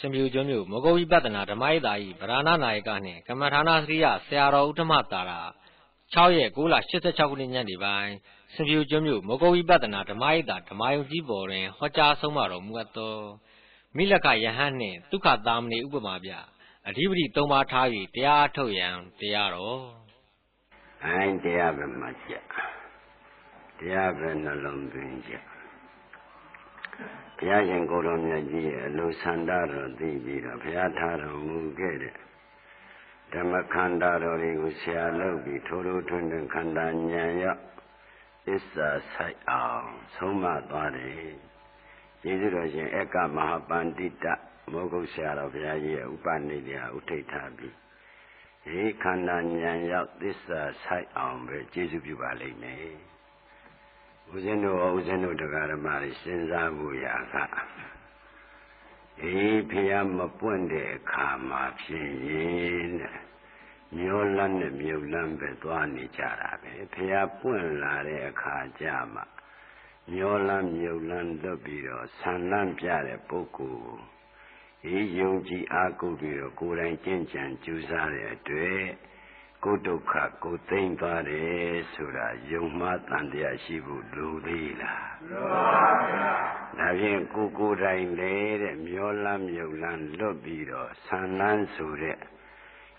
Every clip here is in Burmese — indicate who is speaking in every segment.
Speaker 1: စံပြူကျွန်းမြို့မောဂဝိပဿနာဓမ္မယိတာ၏ဗราဏနာယကနှင့်ကမ္မထာနာစရိယဆရာတော်ဥထမတာရာ6ရက်9လ86ခုနှစ်ညနေပိုင်းစံပြူကျွန်းမြို့မောဂဝိပဿနာဓမ္မယိတာဓမ္မယုံကြီးပေါ်တွင်ဟောကြားဆုံးမတော်မူအပ်သောမိလက္ခယဟန်နှင့်ဒုက္ခသာမဏေဥပမာပြအဓိပတိ၃ပါးထား၍တရားထုတ်ရန်တရားတော်
Speaker 2: အိုင်းတရားပဲမှကြတရားပဲနှလုံးသွင်းကြ ဘုရားရှင်ကိုယ်တော်မြတ်ကြီးရဲ့အလိုဆန္ဒတော်သိပြီးတော့ဘုရားထားတော်မူခဲ့တဲ့ဓမ္မခန္ဓာတော်တွေကိုဆရာလုပ်ပြီးထိုးထိုးထွန်းထွန်းခန္ဓာဉာဏ်ရောက်သစ္စာဆိုင်အောင်ဆုံးမသွားတယ်ကျေးဇူးတော်ရှင်အက္ကမဟာပန္တိတမောဂုတ်ဆရာတော်ဘုရားကြီးရဲ့ဥပနိဒေယဥထိတ်ထားပြီးဒီခန္ဓာဉာဏ်ရောက်သစ္စာဆိုင်အောင်ပဲကျေးဇူးပြုပါလိမ့်မယ် ဦးဇင်းတို့ဦးဇင်းတို့တရားဓမ္မတွေစဉ်းစားဖို့ရကအေးဖះမပွင့်တဲ့အခါမှာဖြစ်ရင်တဲ့မျောလန်းနဲ့မြုပ်လန်းပဲသွားနေကြတာပဲဖះပွင့်လာတဲ့အခါကျမှမျောလန်းမြုပ်လန်းလွတ်ပြီးတော့ဆန္လန်းပြတဲ့ပုဂ္ဂိုလ်အေးယုံကြည်အားကိုးပြီးတော့ကိုယ်တိုင်ကျင့်ကြံကြိုးစားတဲ့အတွ က်ကိုဒုက္ခကိုသိမ့်သွားတယ်ဆိုတာယုံမှားတန်တရားရှိဖို့လိုသေးလားလိုပါဗျာဒါဖြင့်ကိုကိုယ်တိုင်လေတဲ့မျောလန်းမြုပ်လန်းလွတ်ပြီးတော့ဆန်လန်းဆိုတဲ့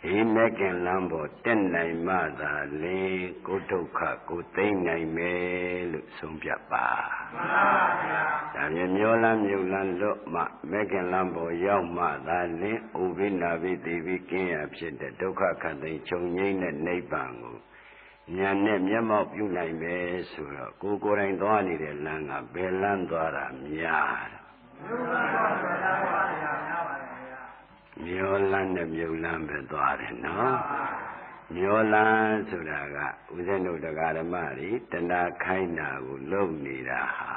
Speaker 2: ဒီမက်ကင်လမ်းပေါ်တက်နိုင်မှသာလေကိုဒုက္ခကိုသိမ့်နိုင်မယ်လို့ဆုံးဖြတ်ပါမှန်ပါဗျာဒါဖြင့်မျောလန်းမြုပ်လန်းလွတ်မှမက်ကင်လမ်းပေါ်ရောက်မှသာလင်ဥပိနာပိတိပိကင်းရဖြစ်တဲ့ဒုက္ခခတ်သိမ်းချုပ်ငိမ့်တဲ့နိဗ္ဗာန်ကိုဉာဏ်နဲ့မျက်မှောက်ပြုနိုင်မယ်ဆိုတော့ကိုကိုယ်တိုင်သွားနေတဲ့လမ်းကဘယ်လမ်းသွားတာများမှန်ပါဗျာ မျောလန်းနဲ့မြုပ်လန်းပဲသွားတယ်နော်မျောလန်းဆိုတာကဦးဇင်းတို့တရားဓမ္မတွေတဏှာခိုင်းတာကိုလုံနေတာဟာ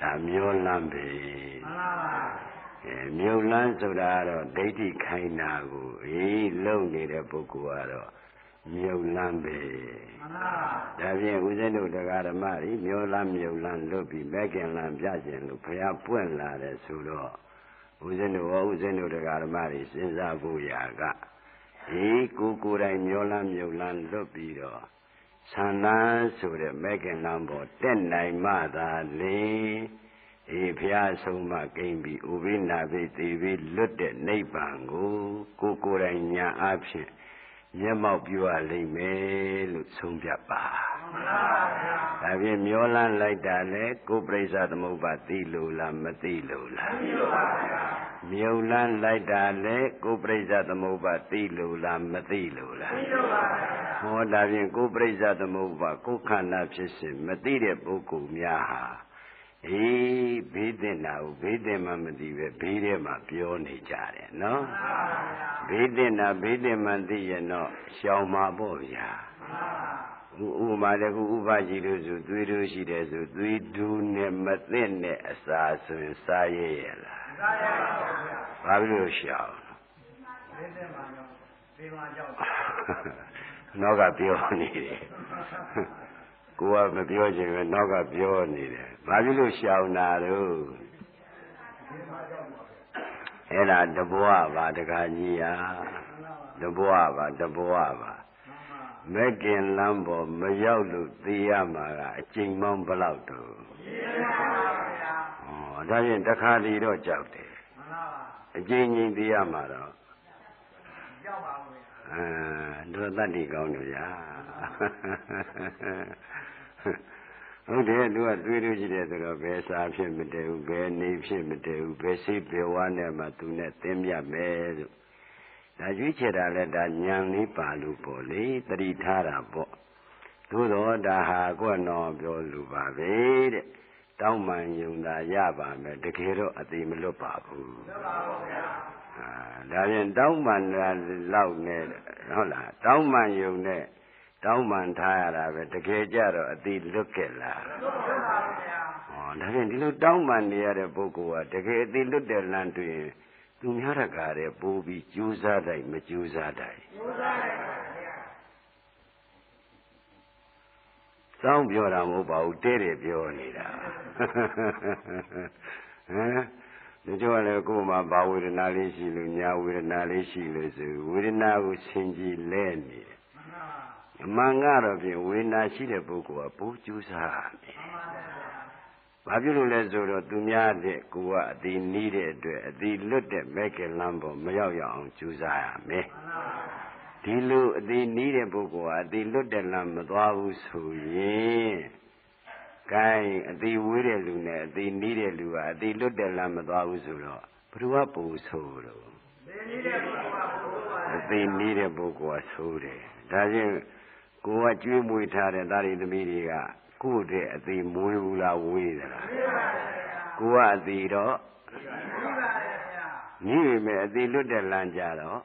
Speaker 2: ဒါမျောလန်းပဲမှန်ပါပါအဲမြုပ်လန်းဆိုတာကတော့ဒိဋ္ဌိခိုင်းတာကိုအေးလုံနေတဲ့ပုဂ္ဂိုလ်ကတော့မြုပ်လန်းပဲမှန်ပါဒါဖြင့်ဦးဇင်းတို့တရားဓမ္မတွေမျောလန်းမြုပ်လန်းလွတ်ပြီးမဲ့ခင်လန်းပြခြင်းလို့ဘုရားပွင့်လာတယ်ဆိုတော့ ဦးဇင်းတို့ဟောဦးဇင်းတို့တရားဓမ္မတွေစဉ်းစားဖို့ရာကဒီကိုကိုယ်တိုင်မျောလန်းမြုပ်လန်းလွတ်ပြီးတော့ဆန္ဒဆိုတဲ့မဲခင်လမ်းပေါ်တက်နိုင်မှသာလေဒီဘုရားဆုံးမကိမ့်ပြီးဥပိနာပိသေပြီးလွတ်တဲ့နိဗ္ဗာန်ကိုကိုကိုယ်တိုင်ညာအဖြစ် မျက်မှောက်ပြုရလိမ့်မယ်လို့ဆုံးဖြတ်ပါမှန်ပါဗျာဒါဖြင့်မျောလန်းလိုက်တာလေကိုပြိဿသမုပ္ပါသိလို့လားမသိလို့လားသိလို့ပါဗျာမြုံလန်းလိုက်တာလေကိုပြိဿသမုပ္ပါသိလို့လားမသိလို့လားသိလို့ပါဗျာဟောဒါဖြင့်ကိုပြိဿသမုပ္ပါကိုခန္ဓာဖြစ်စဉ်မသိတဲ့ပုဂ္ဂိုလ်များဟာ အေးဘေးတင်တာကိုဘေးတင်မှမသိပဲဘေးထဲမှာပြောနေကြတယ်နော်ဘေးတင်တာဘေးတင်မှသိရင်တော့ရှောင်မှာပေါ့ဗျာဥပမာတခုဥပကြီးလို့ဆိုသွေးတို့ရှိတယ်ဆိုသွေးဒူးနဲ့မသိတဲ့အစာဆိုရင်စားရရဲ့လားစားရပါဘူးဗျာဘာလို့ရှောင်ဘေးတင်မှာတော့ဘေးမှာကြောက်နောက်ကပြောနေတယ် ကိုကမပြောချင်ပဲနောက်ကပြောနေတယ်ဘာဖြစ်လို့ရှောင်တာတော့အဲ့ဒါတဘွားပါတခါကြီးရာတဘွားပါတဘွားပါမက်ကင်လမ်းပေါ်မရောက်လို့သိရမှာကအချိန်မောင်းဘလောက်တော့ဩဒါဖြင့်တခါတည်းတော့ကြောက်တယ်အချိန်ချင်းသိရမှာတော့ကြောက်ပါဘူးအဲတို့တတ်တည်ကောင်းတယ်ဗျာ ဟုတ်တယ်သူကတွေးလို့ရှိတယ်ဆိုတော့ဘယ်စာဖြစ်မတည်ဘူးဘယ်နေဖြစ်မတည်ဘူးဘယ်စိတ်ဘယ်ဝါနဲ့မှသူနဲ့သင်မြတ်မယ်လို့ဒါရွေးချယ်တာလဲဒါညံလေးပါလို့ပေါ့လေတတိထားတာပေါ့သို့တော့ဒါဟာကိုယ်တော်ပြောလို့ပါပဲတဲ့တောင်းမှန်ယုံတာရပါမယ်တကယ်တော့အသေးမလွတ်ပါဘူးလွတ်ပါဘူးဗျာအာဒါပြန်တောင်းမှန်လောက်နဲ့ဟုတ်လားတောင်းမှန်ယုံနဲ့ တောင်းပန်ထားရတာပဲတကယ်ကြတော့အတိလွတ်ခဲ့လားလွတ်ပါဗျာဟောဒါဖြင့်ဒီလိုတောင်းပန်နေရတဲ့ပုဂ္ဂိုလ်ကတကယ်အတိလွတ်တဲ့လမ်းတွေ့ရင်သူများတကားတဲ့ပိုးပြီးကြိုးစားတိုင်းမကြိုးစားတိုင်းကြိုးစားတိုင်းပါဗျာစောင်းပြောတာမဟုတ်ပါဘူးတဲ့တယ်ပြောနေတာဟမ်ဒီကြောင့်လည်းကိုယ်မှာဘာဝေဒနာလေးရှိလို့ညာဝေဒနာလေးရှိလို့ဆိုဝေဒနာကိုဆင်ကြည်လဲနေတယ် အမှန်ကတော့ဖြင့်ဝေဒနာရှိတဲ့ပုဂ္ဂိုလ်ကပိုးကျူးစားတယ်ဘာဖြစ်လို့လဲဆိုတော့သူများတဲ့ကိုကအတိနီးတဲ့အတွက်အတိလွတ်တဲ့မဲကလမ်းပေါ်မရောက်ရအောင်ကြိုးစားရမယ်ဒီလိုအတိနီးတဲ့ပုဂ္ဂိုလ်ကအတိလွတ်တဲ့လမ်းမသွားဘူးဆိုရင်ကိုင်းအတိဝေးတဲ့လူနဲ့အတိနီးတဲ့လူကအတိလွတ်တဲ့လမ်းမသွားဘူးဆိုတော့ဘ누구ကပူဆိုးတော့အတိနီးတဲ့ပုဂ္ဂိုလ်ကဆိုးတယ်ဒါချင်း ကိုကကျွေးမွေးထားတဲ့သားရီသမီးတွေကကိုယ့်တဲ့အသေးမွေးဘူးလားဝေးသလားကိုကအသေးတော့ညီပြီမဲ့အသေးလွတ်တဲ့လမ်းကြတော့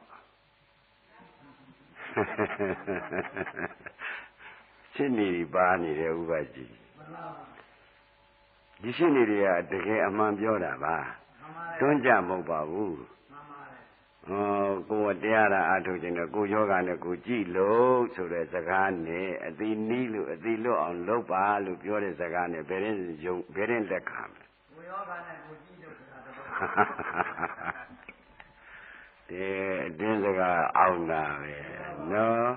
Speaker 2: ရှင်းနေပါနေတယ်ဥပကြီးဒီရှင်းနေတွေကတကယ်အမှန်ပြောတာပါတွန်းကြမဟုတ်ပါဘူး ဟောကိုယ်တရားတာအထုတ်ခြင်းတော့ကိုယောဂနဲ့ကိုကြည်လို့ဆိုတဲ့စကားနဲ့အတိနီးလို့အတိလွတ်အောင်လုပ်ပါလို့ပြောတဲ့စကားနဲ့ဘယ်ရင်ယုံဘယ်ရင်လက်ခံမလဲကိုယောဂနဲ့ကိုကြည်လို့ဆိုတာတော့ဒီအတင်းစကားအောင်တာပဲနော်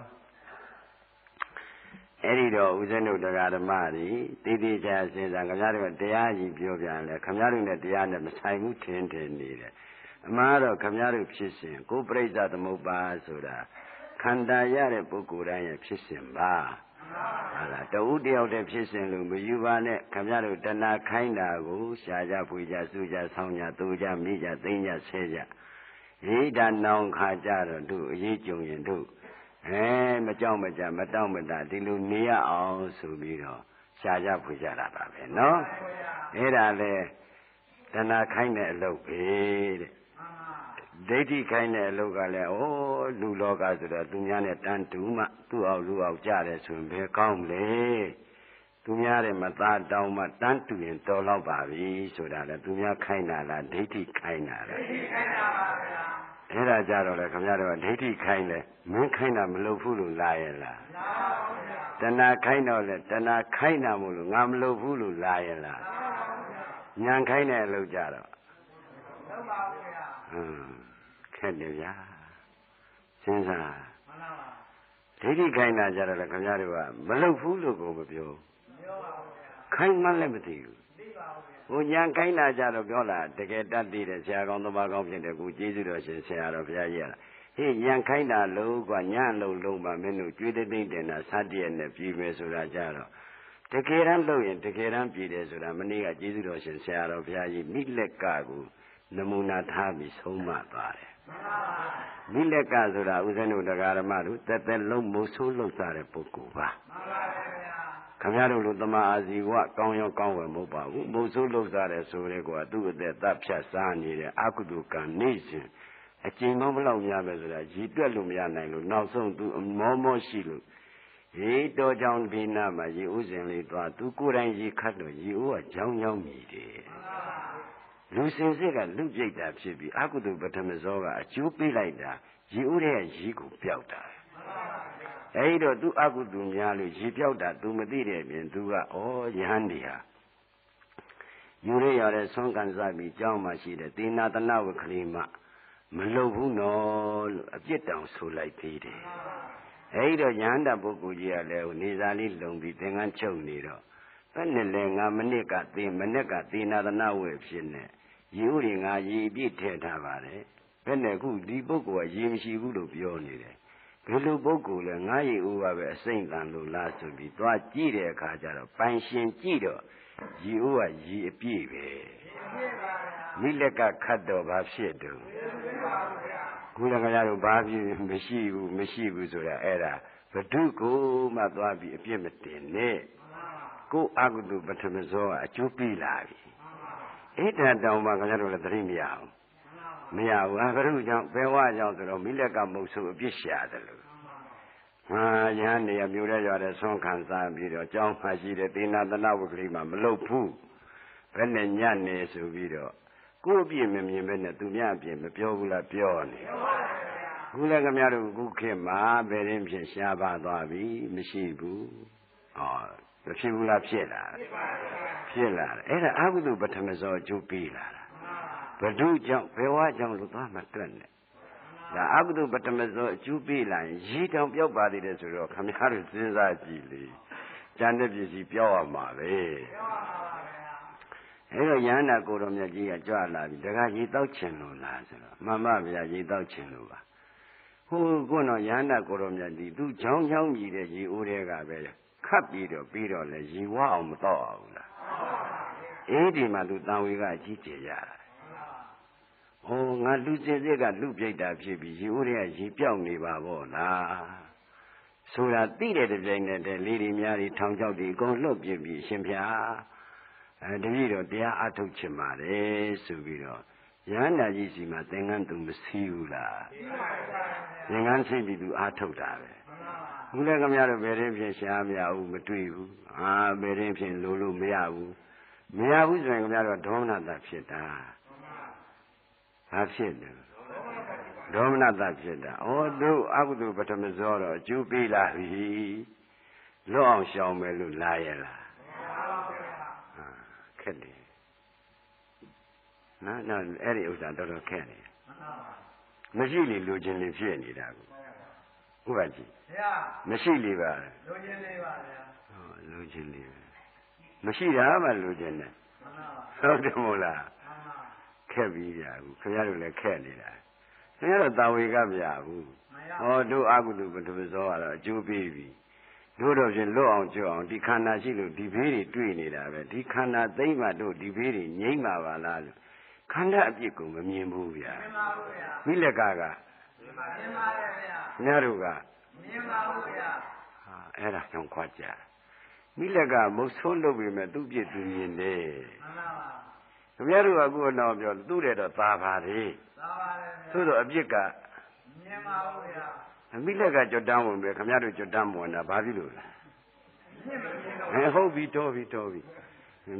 Speaker 2: အဲ့ဒီတော့ဦးဇင်းတို့တရားဓမ္မတွေတိတိကျကျစဉ်းစားခင်ဗျားတို့တရားကြီးပြောပြန်လဲခင်ဗျားတို့နဲ့တရားနဲ့မဆိုင်ဘူးထင်တယ်နေတယ် အမှားတော့ခမည်းတော်ဖြစ်စဉ်ကိုပြိဿသမုပ္ပါဆိုတာခန္ဓာရတဲ့ပုဂ္ဂိုလ်တိုင်းရဲ့ဖြစ်စဉ်ပါဟာလားတဦးတယောက်တည်းဖြစ်စဉ်လို့မယူပါနဲ့ခမည်းတော်တဏှာခိုင်းတာကိုရှားကြဖွေကြစူကြဆောင်းကြတူကြမိကြသိမ့်ကြဆဲကြရိဒါနောင်ခါကြတော့သူအရေးကြုံရင်သူအဲမကြောက်မကြမတောင့်မတဒီလိုနေရအောင်ဆိုပြီးတော့ရှားကြဖွေကြတာပါပဲနော်အဲ့ဒါလေတဏှာခိုင်းတဲ့အလုပ်ပဲတဲ့ ဒိဋ္ဌိခိုင်းတဲ့အလုပ်ကလည်းဩလူလောကဆိုတော့သူများနဲ့တန်းတူမှသူ့အောင်လူအောင်ကြတယ်ဆိုရင်ဘယ်ကောင်းလဲသူများတဲ့မသားတောင်းမှတန်းတူရင်တော်တော့ပါပြီဆိုတာလေသူများခိုင်းတာလားဒိဋ္ဌိခိုင်းတာလားဒိဋ္ဌိခိုင်းတာပါဗျာအဲ့ဒါကြတော့လေခင်ဗျားတို့ကဒိဋ္ဌိခိုင်းလဲမင်းခိုင်းတာမလုပ်ဘူးလို့လာရဲ့လားမှန်ပါဗျာတဏှာခိုင်းတော့လေတဏှာခိုင်းတာမို့လို့ငါမလုပ်ဘူးလို့လာရဲ့လားမှန်ပါဗျာဉာဏ်ခိုင်းတဲ့အလုပ်ကြတော့လုပ်ပါဗျာဟမ်ခ က်တယ်ဗျာစဉ်းစားမှန်ပါပါဒိဋ္ဌိခိုင်းတာကြတော့လေခင်ဗျားတို့ကမလုပ်ဘူးလို့ကိုမပြောပြောပါဘူးဗျာခိုင်းမှလည်းမသိဘူးသိပါဘူးဗျာဟိုညာခိုင်းတာကြတော့ပြောလာတကယ်တတ်သိတဲ့ဆရာကောင်းသမားကောင်းဖြစ်တဲ့ကိုကျေးဇူးတော်ရှင်ဆရာတော်ဘုရားကြီးရတာဟေးညံခိုင်းတာလို့ကွာညံလုံးလုံးပါမင်းတို့ကျွေးတဲ့တိတ်တင်တာစတည့်ရနဲ့ပြည်မယ်ဆိုတာကြတော့တကယ်တမ်းလုပ်ရင်တကယ်တမ်းပြည်တယ်ဆိုတာမနေ့ကကျေးဇူးတော်ရှင်ဆရာတော်ဘုရားကြီးမိလက်ကကိုနမူနာထားပြီးဆုံးမသွားတယ် မိလက်ကဆိုတာဦးဇင်းတို့တရားဓမ္မတို့တက်တက်လုံးမိုးဆိုးလောက်စားတဲ့ပုဂ္ဂိုလ်ပါခမရတို့လိုတမအာဇီဝကောင်းရောကောင်းဝယ်မဟုတ်ပါဘူးမိုးဆိုးလောက်စားတဲ့ဆိုတဲ့ကွာသူ့အသက်တပ်ဖြတ်စားနေတဲ့အကုသိုလ်ကံနေစဉ်အကျဉ်းမောဘလောက်များပဲဆိုတာရည်တွက်လို့မရနိုင်လို့နောက်ဆုံးသူအမောမောရှိလို့ရေတော်ကြောင့်ဒီနာမှာရေဥစဉ်လေးသွားသူကိုယ်တိုင်ရေခတ်လို့ရေဥကကြောင်းကြောင်းမြည်တယ် လူစင်စစ်ကလူပြိတ်တာဖြစ်ပြီးအကုသိုလ်ပထမဇောကအကျိုးပေးလိုက်တာရေဥတဲ့ရေကိုပျောက်တာအဲဒီတော့သူအကုသိုလ်များလို့ရေပြောက်တာ तू မသိတဲ့ပြင် तू ကဩယဟန်ဒီဟာယူရရတဲ့ဆုံးကန်စားပြီးကြောင်းမှရှိတဲ့သေနာတနဝကလေးမမလုံဘူးနော်လို့အပြစ်တောင်ဆိုလိုက်သေးတယ်အဲဒီတော့ယဟန္တာပုဂ္ဂိုလ်ကြီးကလည်းနေစာလေးလုံပြီးသင်္ကန်းချုပ်နေတော့ဘယ်နဲ့လဲငါမနစ်ကသေမနစ်ကသေနာတနဝေဖြစ်နေ ရေဥတွေငါရေပြည့်ထည့်ထားပါတယ်ဘယ်နဲ့ခုဒီပုဂ္ဂိုလ်ကရေမရှိဘူးလို့ပြောနေတယ်ဘယ်လိုပုဂ္ဂိုလ်လဲငါရေဥပါပဲအစိမ့်တန်လို့လားဆိုပြီးသွားကြည့်တဲ့အခါကျတော့ပိုင်ရှင်ကြည့်တော့ရေဥကရေအပြည့်ပဲမိလက်ကခတ်တော့ဘာဖြစ်တုံးခုလည်းခင်ဗျားတို့ဘာဖြစ်မရှိဘူးမရှိဘူးဆိုတာအဲ့ဒါဘဒုကိုမှသွားပြီးအပြစ်မတင်နဲ့ကိုအကုသိုလ်ပထမဇောကအကျိုးပေးလာပြီ အဲ့ဒါတောင်မှခင်ဗျားတို့လည်းသတိမရအောင်မရဘူးအဘရုကြောင့်ဘယ်ဝကြောင့်ဆိုတော့မိလက်ကမုတ်ဆိုအပြစ်ရှာတယ်လို့ဟာယဟန်နေရမျိုးတဲ့ရွာတဲ့ဆွမ်းခံစားပြီးတော့ကြောင်းမှရှိတဲ့တေနာတနာဝကလေးမှမလုပ်ဘူးဘယ်နဲ့ညနေဆိုပြီးတော့ကိုယ့်အပြစ်မမြင်ပဲနဲ့သူများအပြစ်မပြောဘူးလားပြောနေခုလည်းခင်ဗျားတို့ခုခေတ်မှာဘယ်ရင်ဖြင့်ရှားပါသွားပြီမရှိဘူးဟော မဖြစ်ဘူးလားဖြစ်လာဖြစ်လာတယ်အဲ့ဒါအကုသိုလ်ပထမဇောအကျိုးပေးလာတာဘဒုကြောင့်ဘယ်ဝါကြောင့်လို့သွားမတွက်နဲ့ဒါအကုသိုလ်ပထမဇောအကျူးပေးလိုက်ရင်ရေတောင်ပြောက်ပါသေးတယ်ဆိုတော့ခမရတို့စဉ်းစားကြည့်လေကျန်တဲ့ပစ္စည်းပြောက်ရမှာပဲအဲ့တော့ယန္တာကိုတော်မြတ်ကြီးကကြွလာပြီတခါရေတောက်ချင်လို့လားဆိုတော့မှန်ပါဗျာရေတောက်ချင်လို့ပါဟိုကုနော်ယန္တာကိုတော်မြတ်ကြီးသူချောင်းချောင်းကြီးတဲ့ရေအိုးတွေကပဲ ခတ်ပြီးတော့ပြီးတော့လဲရေဝအောင်မတော့အောင်လားအေးဒီမှာသူတန်ဝေကအကြီးကျယ်ရတာဟောငါလူစင်စစ်ကလူပြိတ်တာဖြစ်ပြီးရေဦးတွေကရေပြောက်နေပါဗောလားဆိုတာသိတဲ့တပြိုင်နက်တည်းလေးတွေများတွေထောင်ချောက်တွေအကုန်လှုပ်ပြပြီးရှင်ဖျားအဲတပည့်တော်တရားအထုတ်ချင်ပါတယ်ဆိုပြီးတော့ရဟန္တာကြီးစီမှာသင်္ကန်းသူမစည်းဘူးလားသင်္ကန်းစီးပြီးသူအထုတ်တာပဲ ခုလည်းခမရတို့ဘယ်ရင်ဖြင့်ရှားမရဘူးမတွေ့ဘူးအာဘယ်ရင်ဖြင့်လိုလို့မရဘူးမရဘူးဆိုရင်ခမရတို့ဒေါမနတဖြစ်တာဘာဖြစ်လဲဒေါမနတဖြစ်တာဩတို့အကုသိုလ်ပထမဇောတော့အကျိုးပေးလာပြီလွတ်အောင်ရှောင်မယ်လို့လာရလားခက်တယ်နော်နော်အဲ့ဒီဥစ္စာတော်တော်ခက်နေမရှိလေလူချင်းလေးဖြစ်နေတာကို ဥပကြီးဘုရားမရှိလေပါလူချင်းလေးပါဗျာဟောလူချင်းလေးမရှိတာမှလူချင်းနဲ့ဟုတ်တယ်မို့လားခက်ပြီးကြဘူးခင်ဗျားတို့လည်းခက်နေတာခင်ဗျားတို့တာဝေကမရဘူးဟောတို့အကုသိုလ်ပထမဇောကတော့အကျိုးပေးပြီတို့တော့ဖြင့်လွတ်အောင်ကြွအောင်ဒီခန္ဓာရှိလို့ဒီဘေးတွေတွေ့နေတာပဲဒီခန္ဓာသိမ့်မှတို့ဒီဘေးတွေငြိမ့်ပါပါလားလို့ခန္ဓာအပြစ်ကိုမမြင်ဘူးဗျာမြင်ပါဘူးဗျာမိလက်ကက မြင်ပါတယ်ဗျာညတို့ကမြင်ပါဘူးဗျာဟာအဲ့ဒါကြောင့်ခွာကြမိလက်ကမုတ်ဆိုးလုပ်ပေမဲ့သူ့ပြစ်သူမြင်တယ်မှန်ပါပါခင်ဗျားတို့ကအခုတော့ပြောသူ့တဲ့တော့သာပါလေသာပါတယ်သို့တော့အပြစ်ကမြင်ပါဘူးဗျာအမိလက်ကကြွတန်းဝင်ပဲခင်ဗျားတို့ကြွတန်းဝင်တာဘာဖြစ်လို့လဲမြင်မမြင်တော့ဟဲ့ဟုတ်ပြီတော်ပြီတော်ပြီ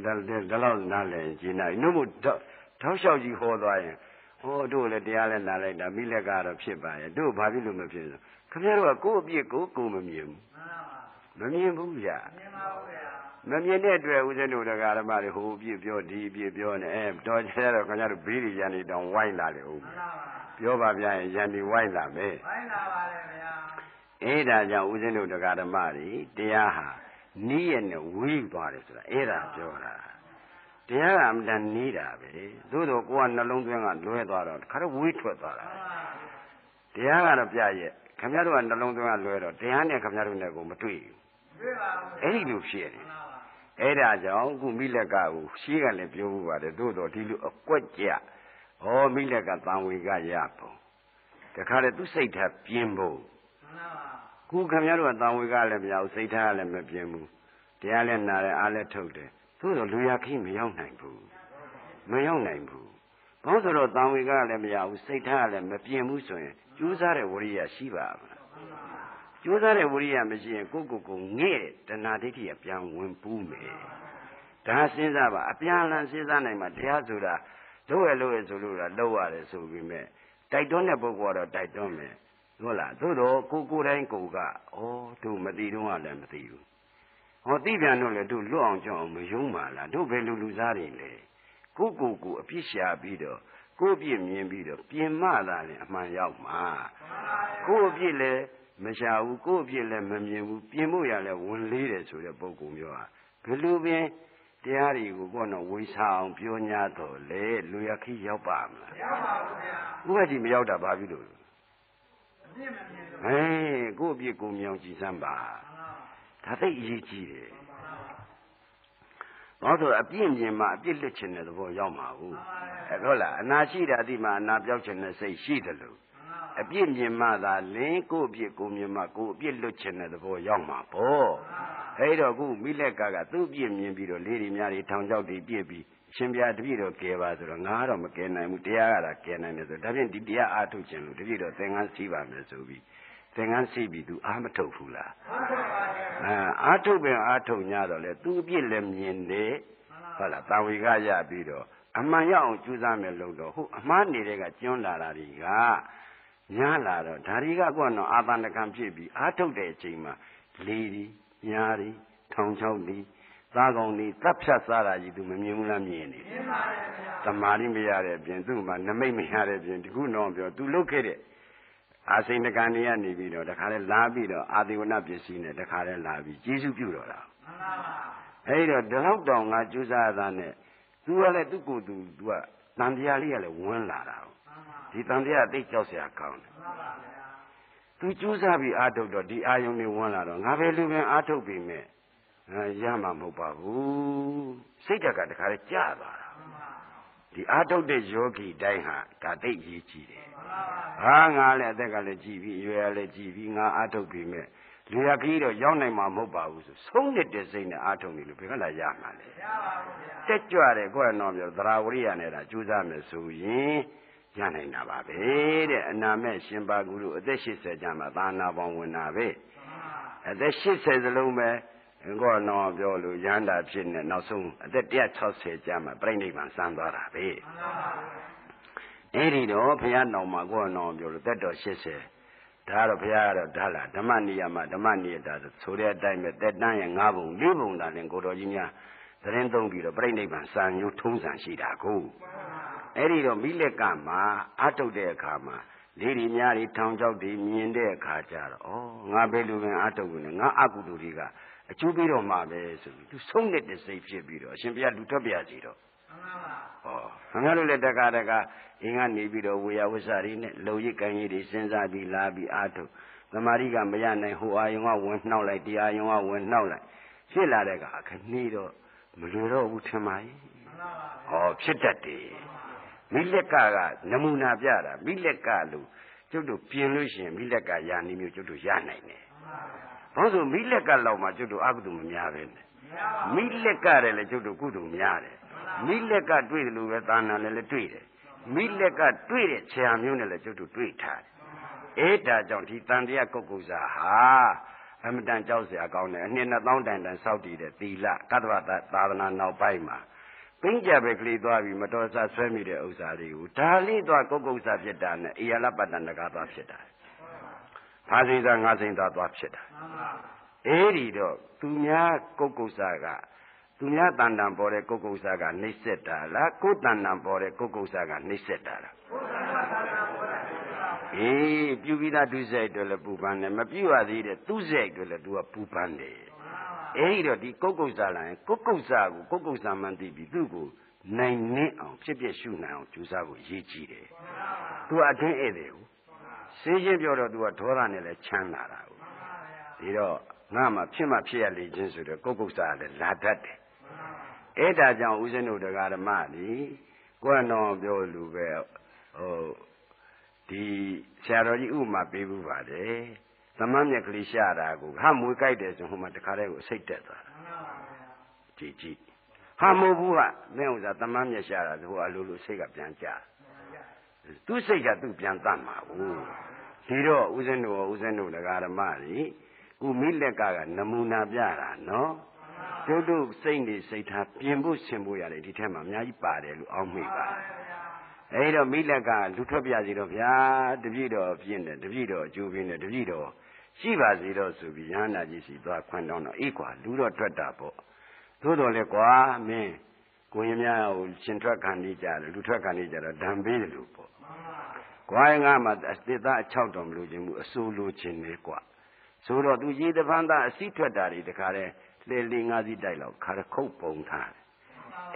Speaker 2: ဒါဒါတော့နားလဲကျင်းနိုင်နှုတ်မို့တောက်လျှောက်ကြီးဟောသွားရင် ဟောတို့လည်းတရားလည်းနားလိုက်တာမိလက်ကတော့ဖြစ်ပါရဲ့တို့ဘာဖြစ်လို့မဖြစ်လို့ခင်ဗျားတို့ကကိုယ့်အပြစ်ကိုကိုယ်မမြင်ဘူးမမြင်ဘူးဗျာမြင်ပါဘူးဗျာမမြင်တဲ့အတွက်ဦးဇင်းတို့တရားဓမ္မတွေဟိုအပြစ်ပြောဒီအပြစ်ပြောနေအဲတော်ကြတော့ခင်ဗျားတို့ဘေးတွေရန်နေတောင်ဝိုင်းလာလေဦးပြောပါဗျာရန်ဒီဝိုင်းလာမယ်ဝိုင်းလာပါလေဗျာအဲဒါကြောင့်ဦးဇင်းတို့တရားဓမ္မတွေတရားဟာနီးရနဲ့ဝေးသွားတယ်ဆိုတာအဲ့ဒါပြောတာ တရားကအမှန်တန်နေတာပဲသို့တော့ကိုကနှလုံးသွင်းကလွဲသွားတော့ခါတော့ဝေးထွက်သွားတာတရားကတော့ပြရဲ့ခင်ဗျားတို့ကနှလုံးသွင်းကလွဲတော့တရားနဲ့ခင်ဗျားတို့နဲ့ကိုမတွေ့ဘူးတွေ့ပါဘူးအဲ့ဒီလိုဖြစ်တယ်အဲ့ဒါကြောင့်ခုမိလက်ကကိုရှေးကလည်းပြောမှုပါတယ်သို့တော့ဒီလိုအကွက်ကြဟောမိလက်ကတန်ဝေကရပုံတခါလေသူစိတ်ထားပြင်းဖို့ခုခင်ဗျားတို့ကတန်ဝေကလည်းမရဘူးစိတ်ထားလည်းမပြင်းဘူးတရားလည်းနာတယ်အားလည်းထုတ်တယ် သို့တော့လူရခိမရောက်နိုင်ဘူးမရောက်နိုင်ဘူးဘာလို့ဆိုတော့တန်ဝေကလည်းမရဘူးစိတ်ထားလည်းမပြင်းဘူးဆိုရင်ကျိုးစားတဲ့ဝရိယရှိပါမလားကျိုးစားတဲ့ဝရိယမရှိရင်ကိုကိုကိုငဲ့တဏှာဒိဋ္ဌိကပြန်ဝင်ပူးမယ်ဒါစဉ်းစားပါအပြန်လန်စဉ်းစားနိုင်မှာတရားဆိုတာတို့ရဲ့လို့ရဲ့ဆိုလို့လားလောက်ရတယ်ဆိုပြီးမဲ့တိုက်တွန်းတဲ့ပုဂ္ဂိုလ်ကတော့တိုက်တွန်းမယ်ဟုတ်လားသို့တော့ကိုကိုတိုင်းကိုကဩတို့မသိတော့လည်းမသိဘူး ဟောသိပြန်တော့လေတို့လွတ်အောင်ကြောက်အောင်မယုံပါလားတို့ဘယ်လူလူစားတွေလဲကိုကိုကိုအပြစ်ရှာပြီးတော့ကိုအပြစ်မြင်ပြီးတော့ပြင်မလာတယ်အမှန်ရောက်မှာကိုအပြစ်လည်းမရှာဘူးကိုအပြစ်လည်းမမြင်ဘူးပြင်ဖို့ရလဲဝင်လေးတယ်ဆိုတဲ့ပုံကုံမျိုးဟာဘယ်လိုပင်တရားတွေကိုကောတော့ဝိဆာအောင်ပြော냐တော့လေလူရခိရောက်ပါမလားရောက်ပါဘူးဗျာဥပဒေမရောက်တာဘာဖြစ်လို့အပြစ်မမြင်လို့ဟေးကိုအပြစ်ကိုမြောင်ကြည်စမ်းပါ ဒါသိအရေးကြီးတယ်ဘာလို့အပြစ်မြင်မှအပြစ်လွတ်ခြင်းတဲ့သဘောရောက်မှာဘူးအဲဟုတ်လားအနာရှိတာအတိမှအနာပြောက်ခြင်းတဲ့စိတ်ရှိတယ်လို့အပြစ်မြင်မှသာလင်းကိုအပြစ်ကိုမြင်မှကိုအပြစ်လွတ်ခြင်းတဲ့သဘောရောက်မှာပေါ့အဲ့တော့ခုမိလက်ကကသူ့အပြစ်မြင်ပြီးတော့လေးတွေများတွေထောင်ချောက်တွေပြစ်ပြီးရှင်ပြတပည့်တော်ကယ်ပါဆိုတော့ငါတော့မကယ်နိုင်ဘူးတရားကတာကယ်နိုင်တယ်ဆိုဒါဖြင့်ဒီတရားအားထုတ်ခြင်းလို့တပည့်တော်သင်္ကန်းစီးပါမယ်ဆိုပြီး သင်္ကန်းစီးပြီးသူအားမထုတ်ဘူးလားအာအားထုတ်ပင်အားထုတ်냐တော့လေသူအပြစ်လည်းမြင်တယ်ဟုတ်လားတာဝေကရပြီးတော့အမှန်ရအောင်ကြိုးစားမယ်လို့တော့ဟုတ်အမှားနေတဲ့ကကျွန်းလာတာတွေကညားလာတော့ဒါတွေကကတော့အာသန္တကံဖြစ်ပြီးအားထုတ်တဲ့အချိန်မှာလေဒီညားဒီထောင်ချောက်ဒီသားကောင်းဒီတပ်ဖြတ်စားတာကြီးသူမမြင်ဘူးလားမြင်နေတယ်တမာရီမရတဲ့အပြင်သူ့မှာနမိတ်မရတဲ့အပြင်ဒီခုတော့ပြောသူလုတ်ခဲ့တဲ့ အာစိန်တကန်တွေကနေပြီးတော့တခါလဲလာပြီးတော့အာတိဝနပစ္စည်းနဲ့တခါလဲလာပြီးကျေးဇူးပြုတော်တာအဲ့တော့ဒီလောက်တောင်ငါကြိုးစားတာနဲ့သူကလည်းသူ့ကိုယ်သူသူကတန်တရားလေးကလည်းဝင်လာတာဒီတန်တရားသိကြောက်စရာကောင်းတယ်သူကြိုးစားပြီးအာထုတ်တော့ဒီအာယုံတွေဝင်လာတော့ငါပဲလူပင်အာထုတ်ပြီမဲ့ရမှာမဟုတ်ပါဘူးစိတ်ဓာတ်ကတခါလေကြာသွားတာဒီအာထုတ်တဲ့ယောဂီတိုင်းဟာဒါသိရည်ကြည့်တယ် ဟာငါလည်းအသက်ကလည်းကြည်ပြီးအရွယ်လည်းကြည်ပြီးငါအာထုတ်ပြီမဲ့လူရခီးတော့ရောက်နိုင်မှာမဟုတ်ပါဘူးဆိုဆုံးနေတဲ့စိတ်နဲ့အာထုတ်နေလို့ဘယ်ကလာရမှာလဲရပါဘူးဗျာတက်ကြွတယ်ကိုယ့်တော့ပြောသရာဝရိယနဲ့ဒါကြိုးစားမယ်ဆိုရင်ရနိုင်တာပါပဲတဲ့အနာမဲ့ရှင်ပါကုလို့အသက်80ကျမှသာနာပေါင်းဝင်တာပဲအသက်80စလုံးပဲကိုယ်တော့ပြောလို့ရဟန္တာဖြစ်နေနောက်ဆုံးအသက်160ကျမှပြိဋိဘံစမ်းသွားတာပဲ အဲ့ဒီတော့ဘုရားတော်မှာကိုယ်တော်ပြောလို့တက်တော်80ဒါကတော့ဘုရားကတော့ဒါလားဓမ္မနိယမဓမ္မနိယတာဆိုတဲ့အတိုင်းပဲတက်တန်းရဲ့၅ဘုံ၄ဘုံသာလည်းကိုတော်ကြီးများသတင်းသုံးပြီးတော့ပြိဋိဘံစံညိုးထုံးစံရှိတာကိုအဲ့ဒီတော့မိလက်ကမှာအထုတ်တဲ့အခါမှာလေးဒီများတွေထောင်ချောက်တွေမြင်တဲ့အခါကျတော့ဩငါဘယ်လိုပင်အထုတ်ကုန်လဲငါအကုသိုလ်တွေကအကျိုးပေးတော့မှာပဲဆိုပြီးသူဆုံးတဲ့စိတ်ဖြစ်ပြီးတော့အရှင်ဘုရားလူထွက်ပြစီတော့ ဟောခင်ဗျားတို့လည်းတက္ကတက္ကအင်းကနေပြီးတော့ဝေယဝဆရီနဲ့လုံရိတ်ကံကြီးတွေစဉ်းစားပြီးလာပြီးအာထုတ်သမာဓိကမရနိုင်ဟိုအာယုံကဝင်နှောက်လိုက်တရားယုံကဝင်နှောက်လိုက်ဖြစ်လာတဲ့ကအခဏီးတော့မလွယ်တော့ဘူးထင်ပါရဲ့ဟောဖြစ်တတ်တယ်မိလက်ကကနမူနာပြတာမိလက်ကလို့ကျုပ်တို့ပြင်လို့ရှိရင်မိလက်ကယာနေမျိုးကျုပ်တို့ရနိုင်တယ်ဘာလို့မိလက်ကလောက်မှကျုပ်တို့အကုသိုလ်မများပဲနဲ့မိလက်ကတယ်လေကျုပ်တို့ကုသိုလ်များတယ် မိလက်ကတွေ့တယ်လို့ပဲသာနာလည်းလည်းတွေ့တယ်မိလက်ကတွေ့တဲ့ခြေအမျိုးနဲ့လည်းကျုပ်တို့တွေ့ထားတယ်အဲ့ဒါကြောင့်ဒီတန်တရားကုတ်ကုတ်စာဟာအမတန်ကြောက်စရာကောင်းတယ်အနှစ်2000တန်တန်စောက်တည်တဲ့သီလကတ္တဝသာသနာနောက်ပိုင်းမှာပင်းကြပဲကလေးသွားပြီးမတော်ဆဆွဲမိတဲ့ဥစ္စာတွေကိုဒါလေးသွားကုတ်ကုတ်စာဖြစ်တာနဲ့အေယလပတ္တနကသွားဖြစ်တာဖာစိသာငါစိသာသွားဖြစ်တာအဲ့ဒီတော့သူများကုတ်ကုတ်စာက သူများတန်တန်ပေါ်တဲ့ကုတ်ကုတ်စာကနှိမ့်ဆက်တာလားကိုယ်တန်တန်ပေါ်တဲ့ကုတ်ကုတ်စာကနှိမ့်ဆက်တာလားအေးပြုပြီးသားဒုစရိုက်တွေလည်းပူပန်းတယ်မပြုတ်ရသေးတဲ့သူစရိုက်တွေလည်းသူကပူပန်းတယ်အဲ့ဒီတော့ဒီကုတ်ကုတ်စာလာရင်ကုတ်ကုတ်စာကိုကုတ်ကုတ်စာမှန်သိပြီးသူ့ကိုနိုင်နှင်းအောင်ဖြစ်ဖြစ်ရှုနိုင်အောင်ကြိုးစားဖို့ရည်ကြည်တယ်သူအတင်းဧည့်တယ်ကိုရှင်းရှင်းပြောတော့သူကဒေါသနဲ့လည်းချမ်းသာတာကိုဒီတော့ငါမှဖြစ်မှဖြစ်ရလေခြင်းဆိုတော့ကုတ်ကုတ်စာလည်းလာတတ်တယ် အဲ့ဒါကြောင့်ဦးဇင်းတို့တရားဓမ္မဒီကိုယ်တော်ပြောလူပဲဟိုဒီဆရာတော်ကြီးဥမာပေးဘူးပါတယ်သမမ်းမြက်ကလေးရှာတာကိုဟာမွေကြိုက်တယ်ဆိုဟိုမှာတခါတည်းကိုစိတ်တက်သွားတာကြည့်ကြည့်ဟာမဟုတ်ဘူးကမင်းဥစ္စာသမမ်းမြက်ရှာတာဆိုဟိုအလိုလိုစိတ်ကပြန်ကြသူစိတ်ကသူ့ပြန်တတ်မှာဘူးဒီတော့ဦးဇင်းတို့ဦးဇင်းတို့တရားဓမ္မကြီးကုမိလက်ကကနမူနာပြတာနော် ကျုပ်တို့စိတ်နေစိတ်ထားပြင်ဖို့ဆင်ဖို့ရတယ်ဒီထဲမှာအများကြီးပါတယ်လို့အောက်မိပါအဲဒီတော့မိလက်ကလူထွက်ပြစီတော့ဗျာတပြည့်တော်ပြင်းတယ်တပြည့်တော်အကျိုးပြင်းတယ်တပြည့်တော်ရှိပါစေတော့ဆိုပြီးရဟန္တာကြီးစီသွားခွန်းတောင်းတော့အေးကွာလူတော့ထွက်တာပေါ့သို့တော်လဲကွာမင်းကိုရင်များဟိုရှင်ထွက်ခံနေကြတယ်လူထွက်ခံနေကြတော့ဓံပေးတယ်လို့ပေါ့ကွာငါမှအစ်သားအချောက်တော်မလို့ခြင်းဘူးအစိုးလိုခြင်းလေကွာဆိုတော့သူရေတပန်းသားအစီထွက်တာတွေတခါတည်း လှေလေးငါးစီးတိုက်လောက်ခါရခုတ်ပုံထားတယ်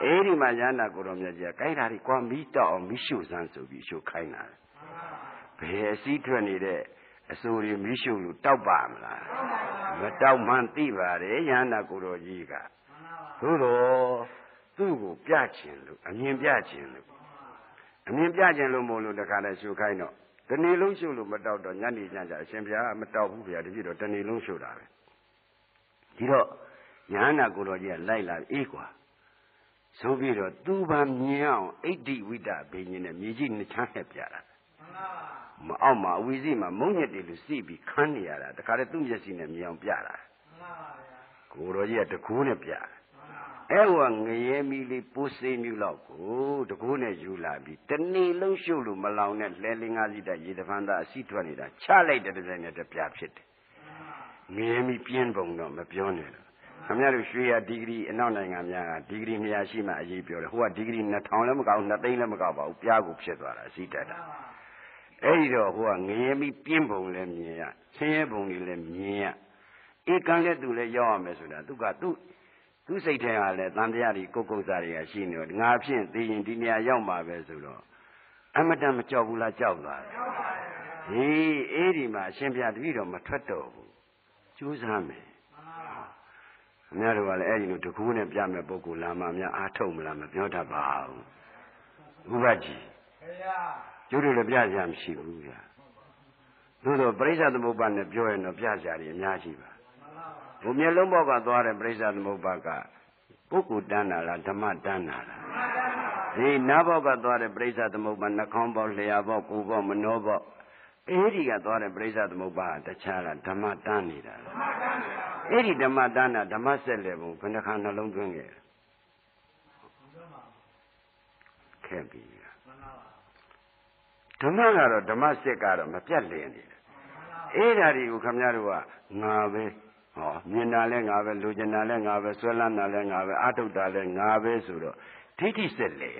Speaker 2: အဲ့ဒီမှာရဟန္တာကိုတော်မြတ်ကြီးကကြိုက်တာဒီကွာမီးတောက်အောင်မီးရှို့စမ်းဆိုပြီးရှို့ခိုင်းတာဘယ်အစည်းထွက်နေတဲ့အစိုးရမီးရှို့လို့တောက်ပါမလားမတောက်မှန်သိပါတယ်ရဟန္တာကိုတော်ကြီးကသို့တော့သူ့ကိုပြချင်လို့အမြင်ပြချင်လို့အမြင်ပြချင်လို့မို့လို့တခါလဲရှို့ခိုင်းတော့တနေ့လုံးရှို့လို့မတောက်တော့ညနေကျကျအရှင်ဘုရားမတောက်ဘူးဘုရားတပြည့်တော့တနေ့လုံးရှို့တာပဲဒီတော့ ညာနာကိုတော်ကြီးကလိုက်လာအေးကွာဆိုပြီးတော့သူ့ဘာမြင်အောင်အိဋ္ဌိဝိတဘိညာဉ်နဲ့မြေကြီးနှစ်ချမ်းနဲ့ပြတာမအောက်မှာအဝီစီမှာမုံညက်တွေလူစီပြီးခန်းနေရတာတခါတည်းသူ့မျက်စိနဲ့မြင်အောင်ပြတာကိုတော်ကြီးကတကူးနဲ့ပြတယ်အဲ့ဟောငရဲမီလေးပိုးစေးမြူလောက်ကိုတကူးနဲ့ယူလာပြီးတနေ့လုံးရှုပ်လို့မလောင်နဲ့လဲလင်းငါးစီတက်ရေတဖန်သားအစီထွက်နေတာချလိုက်တဲ့တစ်စက်နဲ့တပြဖြစ်တယ်ငရဲမီပြင်းပုံတော့မပြောနဲ့လို့ ခင်ဗျားတို့ရွှေရဒီဂရီအနောက်နိုင်ငံများကဒီဂရီ200ရှိမှအရေးပြောတယ်ဟိုကဒီဂရီ2000လည်းမကောက်2သိန်းလည်းမကောက်ပါဘူးပြားကိုဖြစ်သွားတာစီးတက်တာအဲ့ဒီတော့ဟိုကငရဲမိပြင်းပုံလည်းမြင်ရဆင်းရဲပုံတွေလည်းမြင်ရဧကံလည်းသူလည်းရောက်ရမယ်ဆိုတာသူကသူသူစိတ်ထဲကလည်းတန်တရားတွေကုတ်ကုတ်စားတွေကရှိနေတော့ငါဖြင့်သိရင်ဒီနေရာရောက်မှာပဲဆိုတော့အမတန်မကြောက်ဘူးလားကြောက်သွားတယ်ဟေးအဲ့ဒီမှာအရှင်ဘုရားတပည့်တော်မထွက်တော့ဘူးကြိုးစားမယ် အများတို့ကလည်းအဲ့ဒီလိုတကူးနဲ့ပြမဲ့ပုဂ္ဂိုလ်လာမှများအားထုတ်မလားမပြောတတ်ပါဘူးဥပကြီးကျိုးတို့လည်းပြကြမရှိဘူးဗျာသို့တော့ပရိစ္ဆသမုပ္ပါနဲ့ပြောရင်တော့ပြကြတယ်အများကြီးပါဘုမျက်လုံးဘောက်ကသွားတဲ့ပရိစ္ဆသမုပ္ပါကပုဂ္ဂိုလ်တန်းတာလားဓမ္မတန်းတာလားဒီနားဘောက်ကသွားတဲ့ပရိစ္ဆသမုပ္ပါနှာခေါင်းဘောက်လျှာဘောက်ကိုယ်ဘောက်မနှောဘောက် အဲ့ဒီကသွားတဲ့ပရိစ္ဆသမုပ္ပါတခြားလားဓမ္မတန်းနေတာလားဓမ္မတန်းနေတာအဲ့ဒီဓမ္မတဏ္ဍဓမ္မဆက်လေဘုံဘယ်နှခါနှလုံးသွင်းခဲ့ခဲ့ပြီဓမ္မကတော့ဓမ္မဆက်ကတော့မပြတ်လည်နေတယ်အဲ့ဓာတွေကိုခမည်းတော်ကငါပဲဟောမြင်တာလဲငါပဲလူကျင်တာလဲငါပဲဆွဲလန်းတာလဲငါပဲအာထုတ်တာလဲငါပဲဆိုတော့ဒိဋ္ဌိဆက်လေ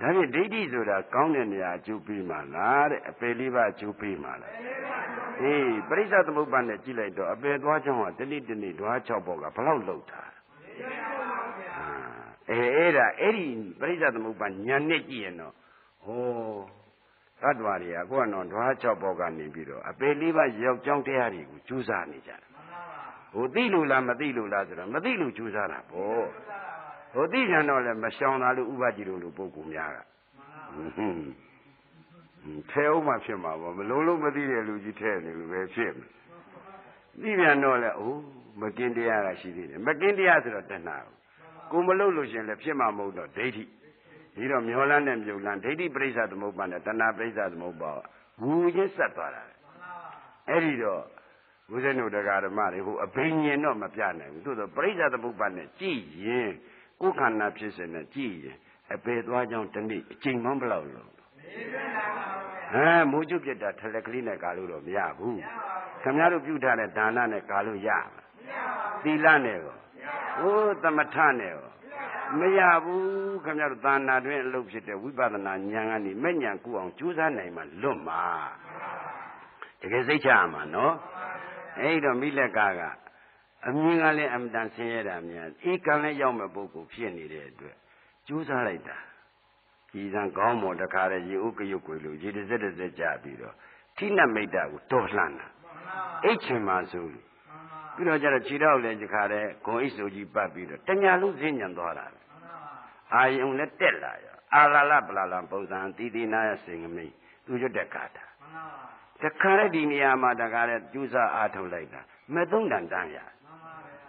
Speaker 2: ဒါဖြင့်ဒိဋ္ဌိဆိုတာကောင်းတဲ့နေရာအကျိုးပေးမှလားတဲ့အပေလေးပါအကျိုးပေးမှလားအေးပရိစ္ဆသမုပ္ပါနဲ့ကြည့်လိုက်တော့အပေသွားချောင်းကတနေ့တနေ့ဓွား6ပေါက်ကဘလောက်လောက်တာအဲအဲ့ဒါအဲ့ဒီပရိစ္ဆသမုပ္ပါညာနဲ့ကြည့်ရင်တော့ဟောသတ္တဝါတွေကကိုကတော့ဓွား6ပေါက်ကနေပြီးတော့အပေလေးပါရောက်ကြောင်းတရားတွေကိုကြိုးစားနေကြတယ်ဟိုသိလို့လားမသိလို့လားဆိုတော့မသိလို့ကြိုးစားတာပေါ့ ဟိုသိကြတော့လည်းမရှောင်တာလို့ဥပကြီးတို့လိုပုဂ္ဂိုလ်များကဟွန်းထဲအောင်မှဖြစ်မှာပေါ့မလုံးလုံးမသိတဲ့လူကြီးထဲနေလို့ပဲဖြစ်မယ်သိပြန်တော့လေအိုးမကင်းတရားကရှိသေးတယ်မကင်းတရားဆိုတော့တဏှာကိုမလုပ်လို့ရှင်လည်းဖြစ်မှာမဟုတ်တော့ဒိဋ္ဌိဒီတော့မျောလန်းနဲ့မြုပ်လန်းဒိဋ္ဌိပရိစ္ဆသမုပ္ပါနဲ့တဏှာပရိစ္ဆသမုပ္ပါဂူချင်းဆက်သွားတာအဲ့ဒီတော့ဘုဇင်းတို့တရားဓမ္မတွေဟိုအဘိညာဉ်တော့မပြနိုင်ဘူးသို့တော့ပရိစ္ဆသမုပ္ပါနဲ့ကြည်ရင် ကိုယ်ခန္ဓာဖြစ်စဉ်နဲ့ကြည်ရင်အပေသွားကြောင်းတနေ့အချိန်မှဘလောက်လို့ဟမ်မိုးကျွတ်ပြတ်တာထလက်ကလေးနဲ့ကာလို့တော့မရဘူးခင်ဗျားတို့ပြုထားတဲ့ဒါနနဲ့ကာလို့ရမှာသီလနဲ့ရောဟိုးသမထနဲ့ရောမရဘူးခင်ဗျားတို့သာနာတွင်အလုပ်ဖြစ်တဲ့ဝိပဿနာဉာဏ်ကနေမဲ့ဉာဏ်ကူအောင်ကြိုးစားနိုင်မှလွတ်မှာတကယ်စိတ်ချရမှာနော်အဲ့တော့မိလက်ကက အမြင်ကလည်းအမတန်ဆင်းရဲတာများဧကံလည်းရောက်မဲ့ပုဂ္ဂိုလ်ဖြစ်နေတဲ့အတွက်ကြိုးစားလိုက်တာဒီစံကောင်းမော်တခါတဲ့ရေဥကရုပ်ကိုလို့ရေတစ်စက်တစ်စက်ကြပြီးတော့ထိနမိတ်တာကိုတော်လှန်တာအိတ်ချင်ပါဆိုပြီးတော့ကျတော့ခြေတော့လည်းဒီခါတဲ့ဂုံအိတ်ဆိုကြီးပတ်ပြီးတော့တညာလုံးဈဉ္ဉံသွားတာအာယုံလည်းတက်လာရောအာလာလပလာလပုံစံတီတီနာရစေငမိတ်သူရွတ်တဲ့ကာတာတခါတဲ့ဒီနေရာမှာတခါတဲ့ကျူးစာအားထုတ်လိုက်တာမဲ့သုံးတန်တန်းရ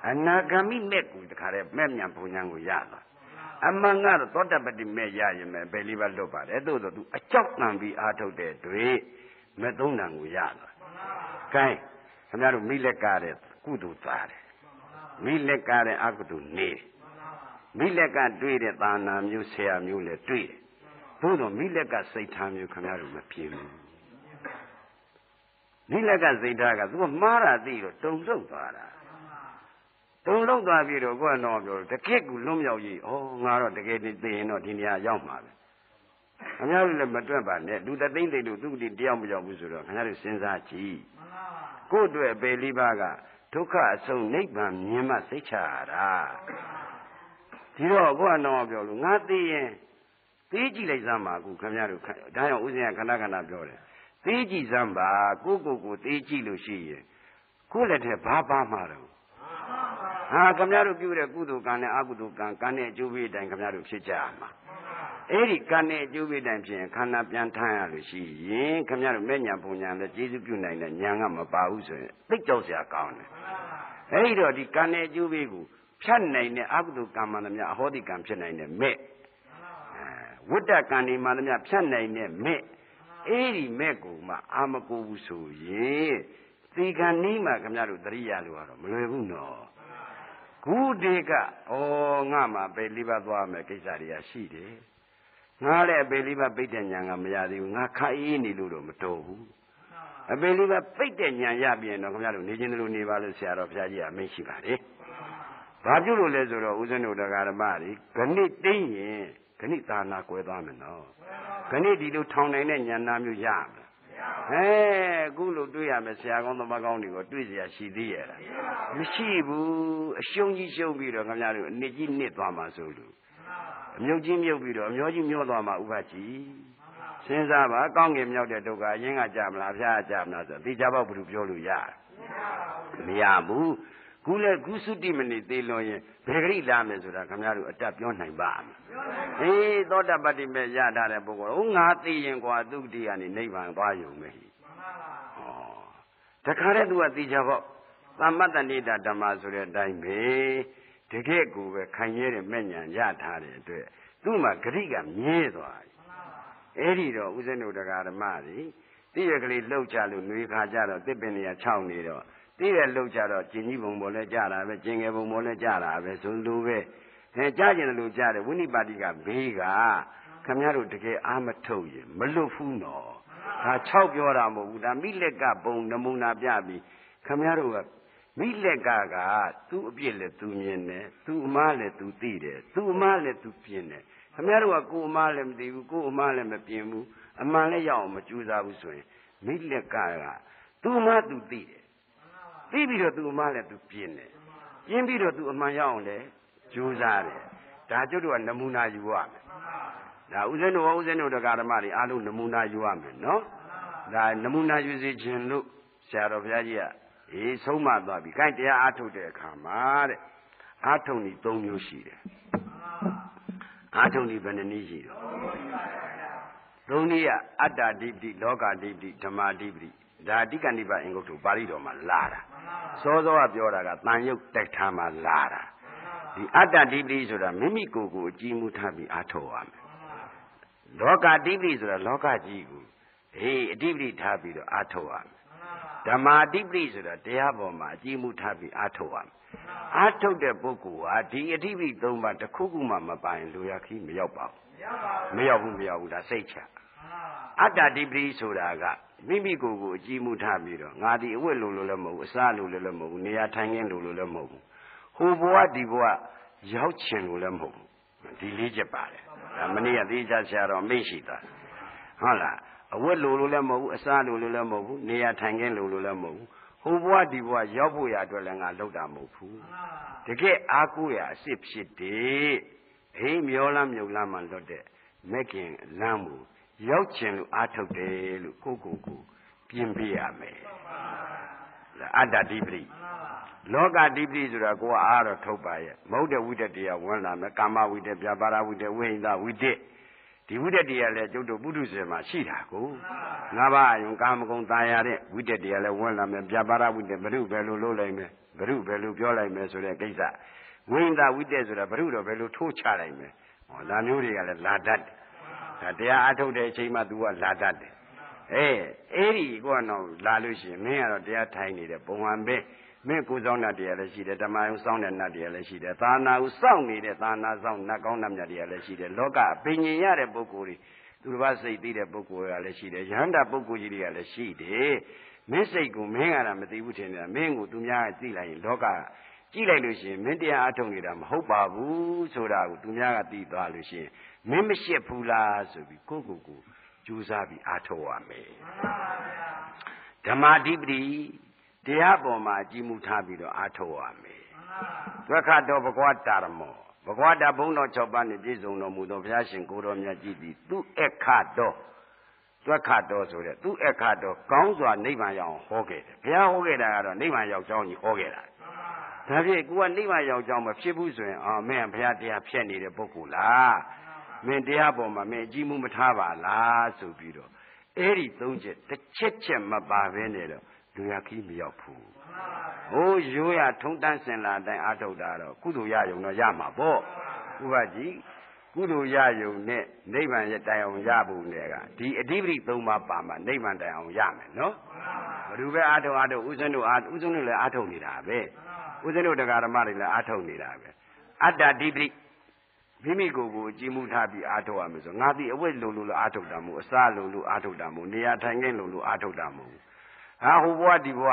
Speaker 2: အနာဂမိမဲ့ကိုတခါတဲ့မဲ့မြန်ပုံညာကိုရသွားအမှန်ကတော့သောတပတိမဲ့ရရင်ပဲဘယ်လေးပါလွတ်ပါတယ်သို့သောသူအကြောက်တန်ပြီးအားထုတ်တဲ့တွေ့မဲ့သုံးတန်ကိုရသွားကဲခင်ဗျားတို့မိလက်ကတဲ့ကုသိုလ်သားတယ်မိလက်ကတဲ့အကုသိုလ်နေမိလက်ကတွေ့တဲ့သာနာမျိုးဆရာမျိုးလည်းတွေ့တယ်သို့တော့မိလက်ကစိတ်ထားမျိုးခင်ဗျားတို့မပြေဘူးမိလက်ကစိတ်ထားကသူကမှားတာသိတော့တုံ့ဆုပ်သွားတာ တုံလုံးသွားပြီးတော့ကိုကတော့ပြောတကယ့်ကူလွတ်မြောက်ရေးဩငါတော့တကယ်သိရင်တော့ဒီနေရာရောက်မှာပဲခင်ဗျားတို့လည်းမတွက်ပါနဲ့လူတသိမ့်သိတို့သူ့တိတယောက်မရောက်ဘူးဆိုတော့ခင်ဗျားတို့စဉ်းစားကြည့်ကို့အတွက်ပေလေးပါးကဒုက္ခအဆုံးနိဗ္ဗာန်မြင်မှစိတ်ချရတာဒီတော့ကိုကတော့ပြောလို့ငါသိရင်သိကြည့်လိုက်စမ်းပါကူခင်ဗျားတို့ဒါကြောင့်ဥစဉ်ကခဏခဏပြောတယ်သိကြည့်စမ်းပါကိုကိုကိုသိကြည့်လို့ရှိရင်ကိုယ့်လက်ထဲဘာပါမှာတော့ ဟာခမရတို့ပြုတဲ့ကုသိုလ်ကံနဲ့အကုသိုလ်ကံကံနဲ့အကျိုးပေးတိုင်းခမရတို့ဖြစ်ကြမှာအဲ့ဒီကံနဲ့အကျိုးပေးတိုင်းဖြစ်ရင်ခန္ဓာပြန်ထမ်းရလို့ရှိရင်ခမရတို့မဲ့ညာပုံညာနဲ့ကျေးဇူးပြုနိုင်တဲ့ညာကမပါဘူးဆိုရင်သိကြောက်စရာကောင်းတယ်အဲ့ဒီတော့ဒီကံနဲ့အကျိုးပေးကိုဖြတ်နိုင်တဲ့အကုသိုလ်ကံမှန်သမျှအဟောတိကံဖြစ်နိုင်တဲ့မဲ့ဝိတ္တကံဒီမှန်သမျှဖြတ်နိုင်တဲ့မဲ့အဲ့ဒီမဲ့ကိုမှအာမကိုဘူးဆိုရင်သေကံနီးမှခမရတို့တရိယာလို့ကတော့မလွယ်ဘူးနော် ခုတေကဩငါမှပဲလိဘသွားမယ်ကိစ္စတွေကရှိတယ်ငါလည်းအပေလိဘပိတ်တဲ့ညာကမရသေးဘူးငါခအေးနေလို့တော့မတော်ဘူးအပေလိဘပိတ်တဲ့ညာရပြန်တော့ခင်ဗျားတို့နေချင်းတို့နေပါလို့ဆရာတော်ဘုရားကြီးအမိန့်ရှိပါတယ်ဘာပြုလို့လဲဆိုတော့ဦးဇင်းတို့တရားဓမ္မတွေဂဏိတိမ့်ရင်ဂဏိသာနာကွဲသွားမယ်နော်ဂဏိဒီလိုထောင်နိုင်တဲ့ဉာဏ်နာမျိုးရမယ် ဟဲအခုလို့တွေ့ရမယ်ဆရာကောင်းသမားကောင်းတွေကိုတွေ့เสียရှိသေးရဲ့လားမရှိဘူးအရှုံးကြီးရှုံးပြီးတော့ခင်ဗျားတို့အနစ်ကြီးနစ်သွားမှာဆိုလို့အမြုပ်ကြီးမြုပ်ပြီးတော့အမျောကြီးမျောသွားမှာဥပကြီးစဉ်းစားပါကောင်းကင်မြောက်တဲ့ဒုက္ခအရင်ကကြမလားဖျားကြမလားဆိုသိကြပေါ့ဘယ်လိုပြောလို့ရမရဘူး ခုလဲခုစုတိမနေသေးလို့ရင်ဘယ်ဂရိလာမယ်ဆိုတာခင်ဗျားတို့အတက်ပြောနိုင်ပါ့မလားအေးသောတပတ္တိမဲ့ရထားတဲ့ပုဂ္ဂိုလ်ဟိုငါသိရင်ကွာသူတိကနေနိဗ္ဗာန်သွားယုံမယ်ဟောတခါတည်းသူကသိကြပေါ့သမ္မတ္တနိဒဓမ္မဆိုတဲ့အတိုင်းပဲတကယ့်ကိုပဲခံရတဲ့မဲ့ညာရထားတဲ့အတွက်သူ့မှာဂရိကမြဲသွားပြီအဲ့ဒီတော့ဦးဇင်းတို့တရားဓမ္မတွေတိရကလေးလှုပ်ကြလို့နှွေခါကြတော့တစ်ပင်နေရခြောက်နေတော့ တိရလှုပ်ကြတော့ကျင်ကြီးဘုံပေါ်လဲကြတာပဲကျင်ငယ်ဘုံပေါ်လဲကြတာပဲဆိုလိုပဲအဲကြားကျင်တယ်လို့ကြားတယ်ဝိနိပါတိကဘေးကခမည်းတော်တကယ်အာမထုတ်ရင်မလွတ်ဘူးနော်ဒါ6ပြောတာမဟုတ်ဘူးဒါမိလက်ကဘုံနမူနာပြပြီးခမည်းတော်ကမိလက်ကကသူ့အပြစ်လည်းသူမြင်တယ်သူ့အမားလည်းသူသိတယ်သူ့အမားလည်းသူပြင်းတယ်ခမည်းတော်ကကိုယ်အမားလည်းမသိဘူးကိုယ်အမားလည်းမပြင်းဘူးအမှန်လည်းရအောင်မကြိုးစားဘူးဆိုရင်မိလက်ကကသူ့အမားသူသိတယ် သိပြီးတော့သူအမားလည်းသူပြင်းတယ်ပြင်းပြီးတော့သူအမှန်ရအောင်လည်းကြိုးစားတယ်ဒါကျုပ်တို့ကနမူနာယူရမယ်ဒါဥစဉ်တို့ဥစဉ်တို့တရားဓမ္မတွေအားလုံးနမူနာယူရမယ်နော်ဒါနမူနာယူစေခြင်းလို့ဆရာတော်ဘုရားကြီးကအေးဆုံးမသွားပြီ။ခိုင်းတရားအားထုတ်တဲ့အခါမှာတဲ့အားထုတ်နည်း၃မျိုးရှိတယ်။အားထုတ်နည်းဘယ်နှနည်းရှိတော့သုံးနည်းကအတ္တဓိပတိလောကဓိပတိဓမ္မဓိပတိဒါအတိကဏိပအင်္ဂုတ္တပါဠိတော်မှာလာတာ စောစောကပြောတာကတန်ရုပ်တိုက်ထားမှာလာတာဒီအတ္တဓိပတိဆိုတာမိမိကိုယ်ကိုအကြည့်မှုထားပြီးအားထုတ်ရမယ်လောကဓိပတိဆိုတာလောကကြီးကိုဟေးအဓိပတိထားပြီးတော့အားထုတ်ရမယ်ဓမ္မာဓိပတိဆိုတာတရားပေါ်မှာအကြည့်မှုထားပြီးအားထုတ်ရမယ်အားထုတ်တဲ့ပုဂ္ဂိုလ်ဟာဒီအဓိပတိ၃ပါးတစ်ခုခုမှမပိုင်လူရခီးမရောက်ပါဘူးမရောက်ဘူးမရောက်ဘူးဒါစိတ်ချအတ္တဓိပတိဆိုတာက မိမိကိုယ်ကိုအကြည့်မှုထားပြီးတော့ငါဒီအဝတ်လိုလိုလည်းမဟုတ်ဘူးအစားလိုလိုလည်းမဟုတ်ဘူးနေရာထိုင်ခင်းလိုလိုလည်းမဟုတ်ဘူးဟိုဘဝဒီဘဝရောက်ချင်လို့လည်းမဟုတ်ဘူးဒီလေးချက်ပါတယ်ဒါမနေ့ကသေချာဆရာတော်မိတ်ရှိတာဟုတ်လားအဝတ်လိုလိုလည်းမဟုတ်ဘူးအစားလိုလိုလည်းမဟုတ်ဘူးနေရာထိုင်ခင်းလိုလိုလည်းမဟုတ်ဘူးဟိုဘဝဒီဘဝရောက်ဖို့ရအတွက်လည်းငါလောက်တာမဟုတ်ဘူးတကယ်အားကိုးရအစ်စ်ဖြစ်တယ်ဟေးမျောလမ်းမြုပ်လမ်းမှလွတ်တဲ့မက်ခင်လမ်းကို ရောက်ကျင်လို့အားထုတ်တယ်လို့ကိုကိုကိုပြင်ပြရမယ်အတ္တဓိပတိလောကဓိပတိဆိုတာကိုကအားတော့ထုတ်ပါရဲ့မဟုတ်တဲ့ဝိတ္တတရားဝင်လာမယ်ကာမဝိတ္တပြပါရဝိတ္တဝိဟိတဝိတ္တဒီဝိတ္တတရားလည်းကျုပ်တို့ပုထုဇဉ်မှာရှိတာကိုငါးပါးအယုံကာမဂုဏ်တာယာတဲ့ဝိတ္တတရားလည်းဝင်လာမယ်ပြပါရဝိတ္တဘ ᱹ ဘယ်လိုလုပ်လိုက်မယ်ဘ ᱹ ဘယ်လိုပြောလိုက်မယ်ဆိုတဲ့ကိစ္စဝိဟိတဝိတ္တဆိုတာဘ ᱹ တော့ဘယ်လိုထိုးချလိုက်မယ်ဟောဒါမျိုးတွေကလည်းလာတတ်တယ် ဒါတရားအထုတ်တဲ့အချိန်မှ तू ကလာတတ်တယ်အေးအဲ့ဒီကတော့လာလို့ရှိရင်မင်းကတော့တရားထိုင်နေတယ်ပုံဟန်ပဲမင်းကိုစောင်းတဲ့တရားလည်းရှိတယ်ဓမ္မယုံစောင်းတဲ့နတ်တရားလည်းရှိတယ်သာနာကိုစောင့်နေတဲ့သာနာစောင့်နတ်ကောင်းနတ်မြတ်တရားလည်းရှိတယ်လောကအပင်ញင်ရတဲ့ပုဂ္ဂိုလ်တွေသူတစ်ပါးစိတ်သိတဲ့ပုဂ္ဂိုလ်ကလည်းရှိတယ်ယဟန္တာပုဂ္ဂိုလ်ကြီးတွေကလည်းရှိတယ်မင်းစိတ်ကိုမင်းကတော့မသိဘူးထင်တယ်မင်းကိုသူများကသိလိုက်ရင်လောကကြည့်လိုက်လို့ရှိရင်မင်းတရားအထုတ်နေတာမဟုတ်ပါဘူးဆိုတာကိုသူများကသိသွားလို့ရှိရင် မင်းမရှိဘူးလားဆိုပြီးကိုယ့်ကိုယ်ကိုကြိုးစားပြီးအားထုတ်ရမယ်ဓမ္မာဓိပတိတရားပေါ်မှာကြည်မှုထားပြီးတော့အားထုတ်ရမယ်သွက်ခတော်ဘဂဝတာရမောဘဂဝတာဘုံတော်6ပါးနဲ့ပြည့်စုံတော်မူသောဘုရားရှင်ကိုတော်မြတ်ကြည်သည်သူအခတော်သွက်ခတော်ဆိုတဲ့သူအခတော်ကောင်းစွာနိဗ္ဗာန်ရောက်ဟောခဲ့တယ်ဘုရားဟောခဲ့တာကတော့နိဗ္ဗာန်ရောက်ကြောင်းကြီးဟောခဲ့တာဒါဖြင့်ကိုကနိဗ္ဗာန်ရောက်ကြောင်းမဖြစ်ဘူးဆိုရင်အာမင်းဘုရားတရားဖြတ်နေတဲ့ပုဂ္ဂိုလ်လား မင်းတရားပေါ်မှာမင်းအကြည့်မှုမထားပါလားဆိုပြီးတော့အဲ့ဒီသုံးချက်တစ်ချက်ချက်မပါဘဲနဲ့တော့လူရခီးမရောက်ဘူးဟိုးရိုးရထုံတန်းစင်လာတိုင်းအာထုတ်တာတော့ကုသိုလ်ရယုံတော့ရမှာပေါ့ဥပကြီးကုသိုလ်ရယုံနဲ့နိဗ္ဗာန်ရတိုင်အောင်ရဖို့နဲ့ကဒီအဓိပတိ၃ပါးပါမှနိဗ္ဗာန်တိုင်အောင်ရမယ်နော်ဘယ်သူပဲအာထုတ်အာထုတ်ဥစဉ်တို့အာဥစဉ်တို့လည်းအာထုတ်နေတာပဲဥစဉ်တို့တရားဓမ္မတွေလည်းအာထုတ်နေတာပဲအတ္တဓိပတိ မိမိကိုယ်ကိုကြည်မှုထားပြီးအားထုတ်ရမယ်ဆိုငါဒီအဝိလုံလို့အားထုတ်တာမဟုတ်အစားလုံလို့အားထုတ်တာမဟုတ်နေရာထိုင်ခင်းလုံလို့အားထုတ်တာမဟုတ်ဟာဟိုဘဝဒီဘဝ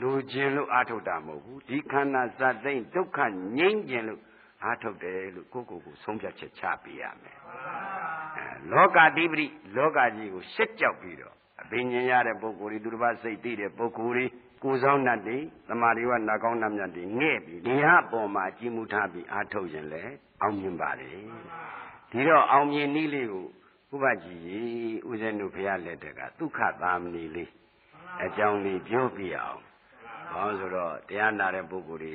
Speaker 2: လူခြင်းလို့အာထုတ်တာမဟုတ်ဘူးဒီခန္ဓာဇတ်သိမ့်ဒုက္ခငြိမ့်ခြင်းလို့အာထုတ်တယ်လို့ကိုယ့်ကိုယ်ကိုဆုံးဖြတ်ချက်ချပေးရမယ်အဲလောကတိပတိလောကကြီးကိုရှက်ကြောက်ပြီးတော့အဘိညာဉ်ရတဲ့ပုဂ္ဂိုလ်တွေသူတစ်ပါးစိတ်သိတဲ့ပုဂ္ဂိုလ်တွေ ကိုယ်ဆောင်တတ်တယ်တမာရီဝနာကောင်းနှမြတ်တွေငဲ့ပြီးဒီဟာပေါ်မှာအကြည့်မှုထားပြီးအာထုတ်ရင်လည်းအောင်မြင်ပါလေဒီတော့အောင်မြင်နည်းလေးကိုဥပကြီးဦးဇင်းတို့ဘုရားလက်ထက်ကဒုက္ခသာမဏေလေးအကြောင်းလေးပြောပြအောင်ဘာလို့ဆိုတော့တရားနာတဲ့ပုဂ္ဂိုလ်တွေ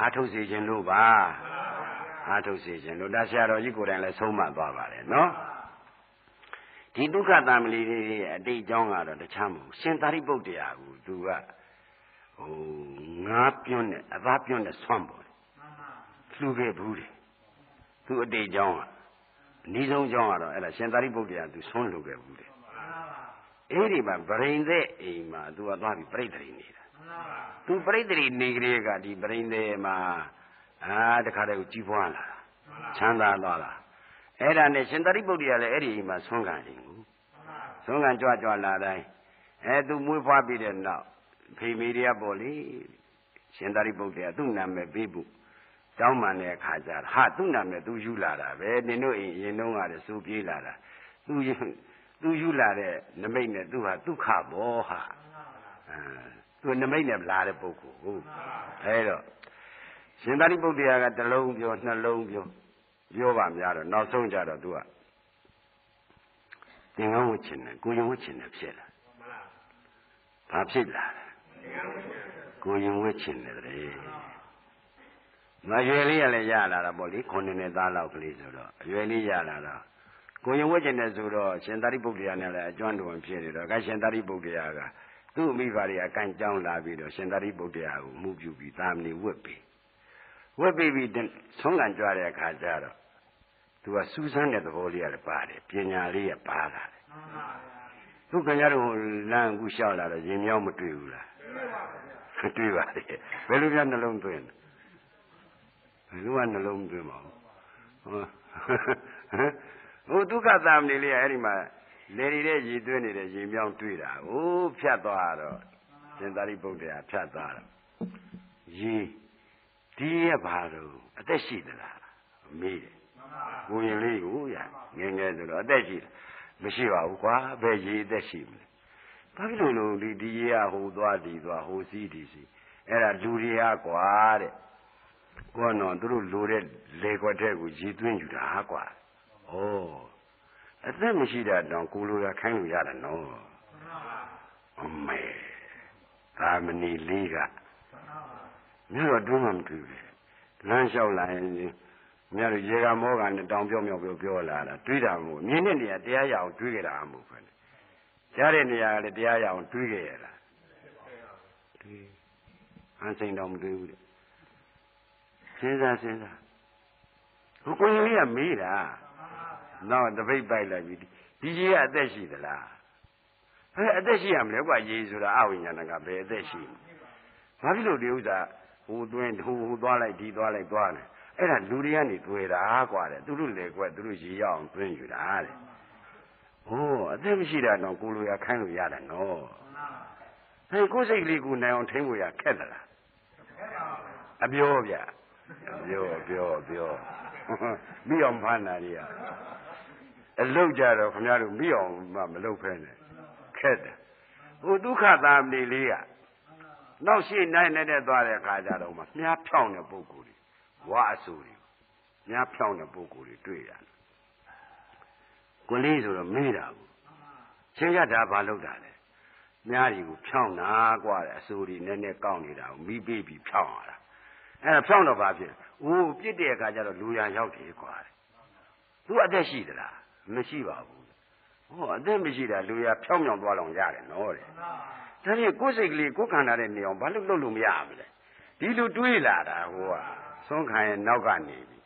Speaker 2: အာထုတ်စေခြင်းလို့ပါအာထုတ်စေခြင်းလို့ဒါဆရာတော်ကြီးကိုယ်တိုင်လည်းဆုံးမသွားပါတယ်နော်ဒီဒုက္ခတံမလီလေးရဲ့အတိတ်အကြောင်းကတော့တခြားမဟုတ်ရှင်သာရိပုတ္တရာကိုသူက ဟိုငါးပြွန်းနဲ့အသားပြွန်းနဲ့ဆွမ်းပေါ်တယ်လှူခဲ့ဘူးတယ်သူအတိတ်အကြောင်းကအနည်းဆုံးအကြောင်းကတော့အဲ့ဒါရှင်သာရိပုတ္တရာသူဆွမ်းလှူခဲ့ဘူးတယ်အဲ့ဒီမှာဗရင်တဲ့အိမ်မှာသူကသွားပြီးပြိတ္တိနေတာသူပြိတ္တိနေကလေးကဒီဗရင်တဲ့မှာအာတခါတည်းကိုကြီးပွားလာချမ်းသာသွားတာအဲ့ဒါနဲ့ရှင်သာရိပုတ္တရာလည်းအဲ့ဒီအိမ်မှာဆွမ်းခံတယ်ကိုဆွမ်းခံကြွကြွလာတိုင်းအဲသူမွေးဖွားပြီးတဲ့နောက် ဖေမေတွေကပေါ့လေရှင်သာရိပုတ္တရာသူ့နာမည်ပေးဖို့တောင်းပန်တဲ့အခါကျတော့ဟာသူ့နာမည်သူယူလာတာပဲနင်တို့အိမ်ရင်တုန်းကလည်းစူပြေးလာတာသူသူယူလာတဲ့နမိတ်နဲ့သူဟာဒုက္ခဘောဟာအဲသူနမိတ်နဲ့လာတဲ့ပုဂ္ဂိုလ်ဟုတ်အဲတော့ရှင်သာရိပုတ္တရာကတစ်လုံးပြောနှလုံးပြောပြောပါများတော့နောက်ဆုံးကြတော့သူကသင်္ကန်းဝတ်ချင်တယ်ကိုရင်ဝတ်ချင်တယ်ဖြစ်လာဘာဖြစ်လာလဲ ကိုရင်ဝတ်ချင်တယ်တဲ့မရွယ်လေးရလည်းရလာတာပေါ့လေခုနှစ်နှစ်သားလောက်ကလေးဆိုတော့အရွယ်လေးရလာတော့ကိုရင်ဝတ်ချင်တယ်ဆိုတော့ရှင်သာရိပုတ္တရာနဲ့လည်းအကျွမ်းတော်ဖြစ်နေတော့ကရှင်သာရိပုတ္တရာကသူ့မိဘတွေအကန်ကြောင်းလာပြီးတော့ရှင်သာရိပုတ္တရာကိုမှုပြုပြီးသာမဏေဝတ်ပြီးဝတ်ပြီးပြီးဆုံးကန်ကြွတဲ့အခါကျတော့သူကစူးစမ်းတဲ့သဘောလေးရတယ်ပါတယ်ပညာလေးရပါလာတယ်သူခင်ဗျားတို့လမ်းကူလျှောက်လာတော့ရင်မြောင်းမတွေ့ဘူးလား တွေ့ပါလေဘယ်လိုများနှလုံးသွင်းဘယ်လိုမှနှလုံးသွင်းပါဘူးဟိုဒုက္ခသမဏေလေးကအဲ့ဒီမှာလေရီတဲ့ရည်သွင်းနေတဲ့ရေမြောင်းတွေ့တာဟိုဖြတ်သွားတော့ရှင်သာရိပုတ္တရာဖြတ်သွားတော့ရေဒီရဲ့ဘာလို့အသက်ရှိသလားမေးတယ်ကိုရင်လေးကိုရငယ်ငယ်ဆိုတော့အသက်ရှိတယ်မရှိပါဘူးကွာဘယ်ရေအသက်ရှိမလဲ ဘာဖြစ်လို့လို့ဒီဒီရေကဟိုသွားဒီသွားဟိုစီးဒီစီးအဲ့ဒါလူတွေကကွာတဲ့ကိုကတော့သူတို့လိုတဲ့လေခွက်တဲ့ကိုရေသွင်းယူတာကွာဩအသက်မရှိတာတောင်ကိုလိုရခိုင်းလို့ရတယ်နော်အမေသာမဏေလေးကမြတ်တော်တွန်းမှမတွေ့ဘူးလမ်းလျှောက်လာရင်မြတ်တို့ရေကမောကနဲ့တောင်ပြော့မြော့ပြောပြောလာတာတွေးတာမဟုတ်မြင်တဲ့နေရာတရားရအောင်တွေးကြတာမဟုတ် ဘူးကြားတဲ့နေရာကလည်းတရားရအောင်တွေးကြရတာတွေးအန်စိန်တော်မတွေးဘူးတဲ့စဉ်းစားစဉ်းစားဟိုကိုရင်လေးကမေးတာနောက်တပိတ်ပိုက်လိုက်ပြီဒီကြီးကအသက်ရှိသလားဘယ်အသက်ရှိရမလဲကွာရေးဆိုတာအဝိညာဏကဘယ်အသက်ရှိဘာဖြစ်လို့ဒီဥစ္စာဟိုသွင်းဟိုဟိုသွားလိုက်ဒီသွားလိုက်သွားတယ်အဲ့ဒါလူတွေကနေတွေ့တာကွာတဲ့သူတို့လေကွက်သူတို့ရေရအောင်သွင်းယူတာတဲ့ ဟိုးအသက်မရှိတာတော့ကိုလိုရခိုင်းလို့ရတယ်နော်ဟဲ့ကိုယ်စိတ်ကလေးကိုနိုင်အောင်ထိန်းဖို့ရခက်သလားအပြောဗျအပြောပြောပြောမိအောင်ဖမ်းတာတွေကအလုတ်ကြတော့ခင်ဗျားတို့မိအောင်မမလုတ်ဖဲနဲ့ခက်တယ်ဟိုဒုက္ခသာမဏေလေးကနောက်ရှိနိုင်နေတဲ့သွားတဲ့အခါကျတော့မှမြားဖြောင်းတဲ့ပုဂ္ဂိုလ်တွေဝါအဆူတွေမြားဖြောင်းတဲ့ပုဂ္ဂိုလ်တွေတွေ့ရတယ် ကိုလေးဆိုတော့မေးတာကိုချင်းရတာဘာလုပ်တာလဲမြားတွေကိုဖြောင်းတာกว่าတဲ့အဆူတွေနည်းနည်းကောက်နေတာကိုမိပေးပြီးဖြောင်းရတာအဲ့ဒါဖြောင်းတော့ဘာဖြစ်အိုးပြစ်တဲ့အခါကျတော့လူရန်ရောက်တယ်กว่าသူအသက်ရှိသလားမရှိပါဘူးဟောအသက်မရှိတာလူရဖြောင်းဖြောင်းသွားလောင်ရတယ်နော်တဲ့ဒါဖြင့်ကိုယ်စိတ်ကလေးကိုယ်ခန္ဓာနဲ့နေအောင်ဘာလို့လုပ်လို့မရမလဲဒီလိုတွေးလာတာဟိုကဆုံးခံရဲ့နောက်ကနေပြီ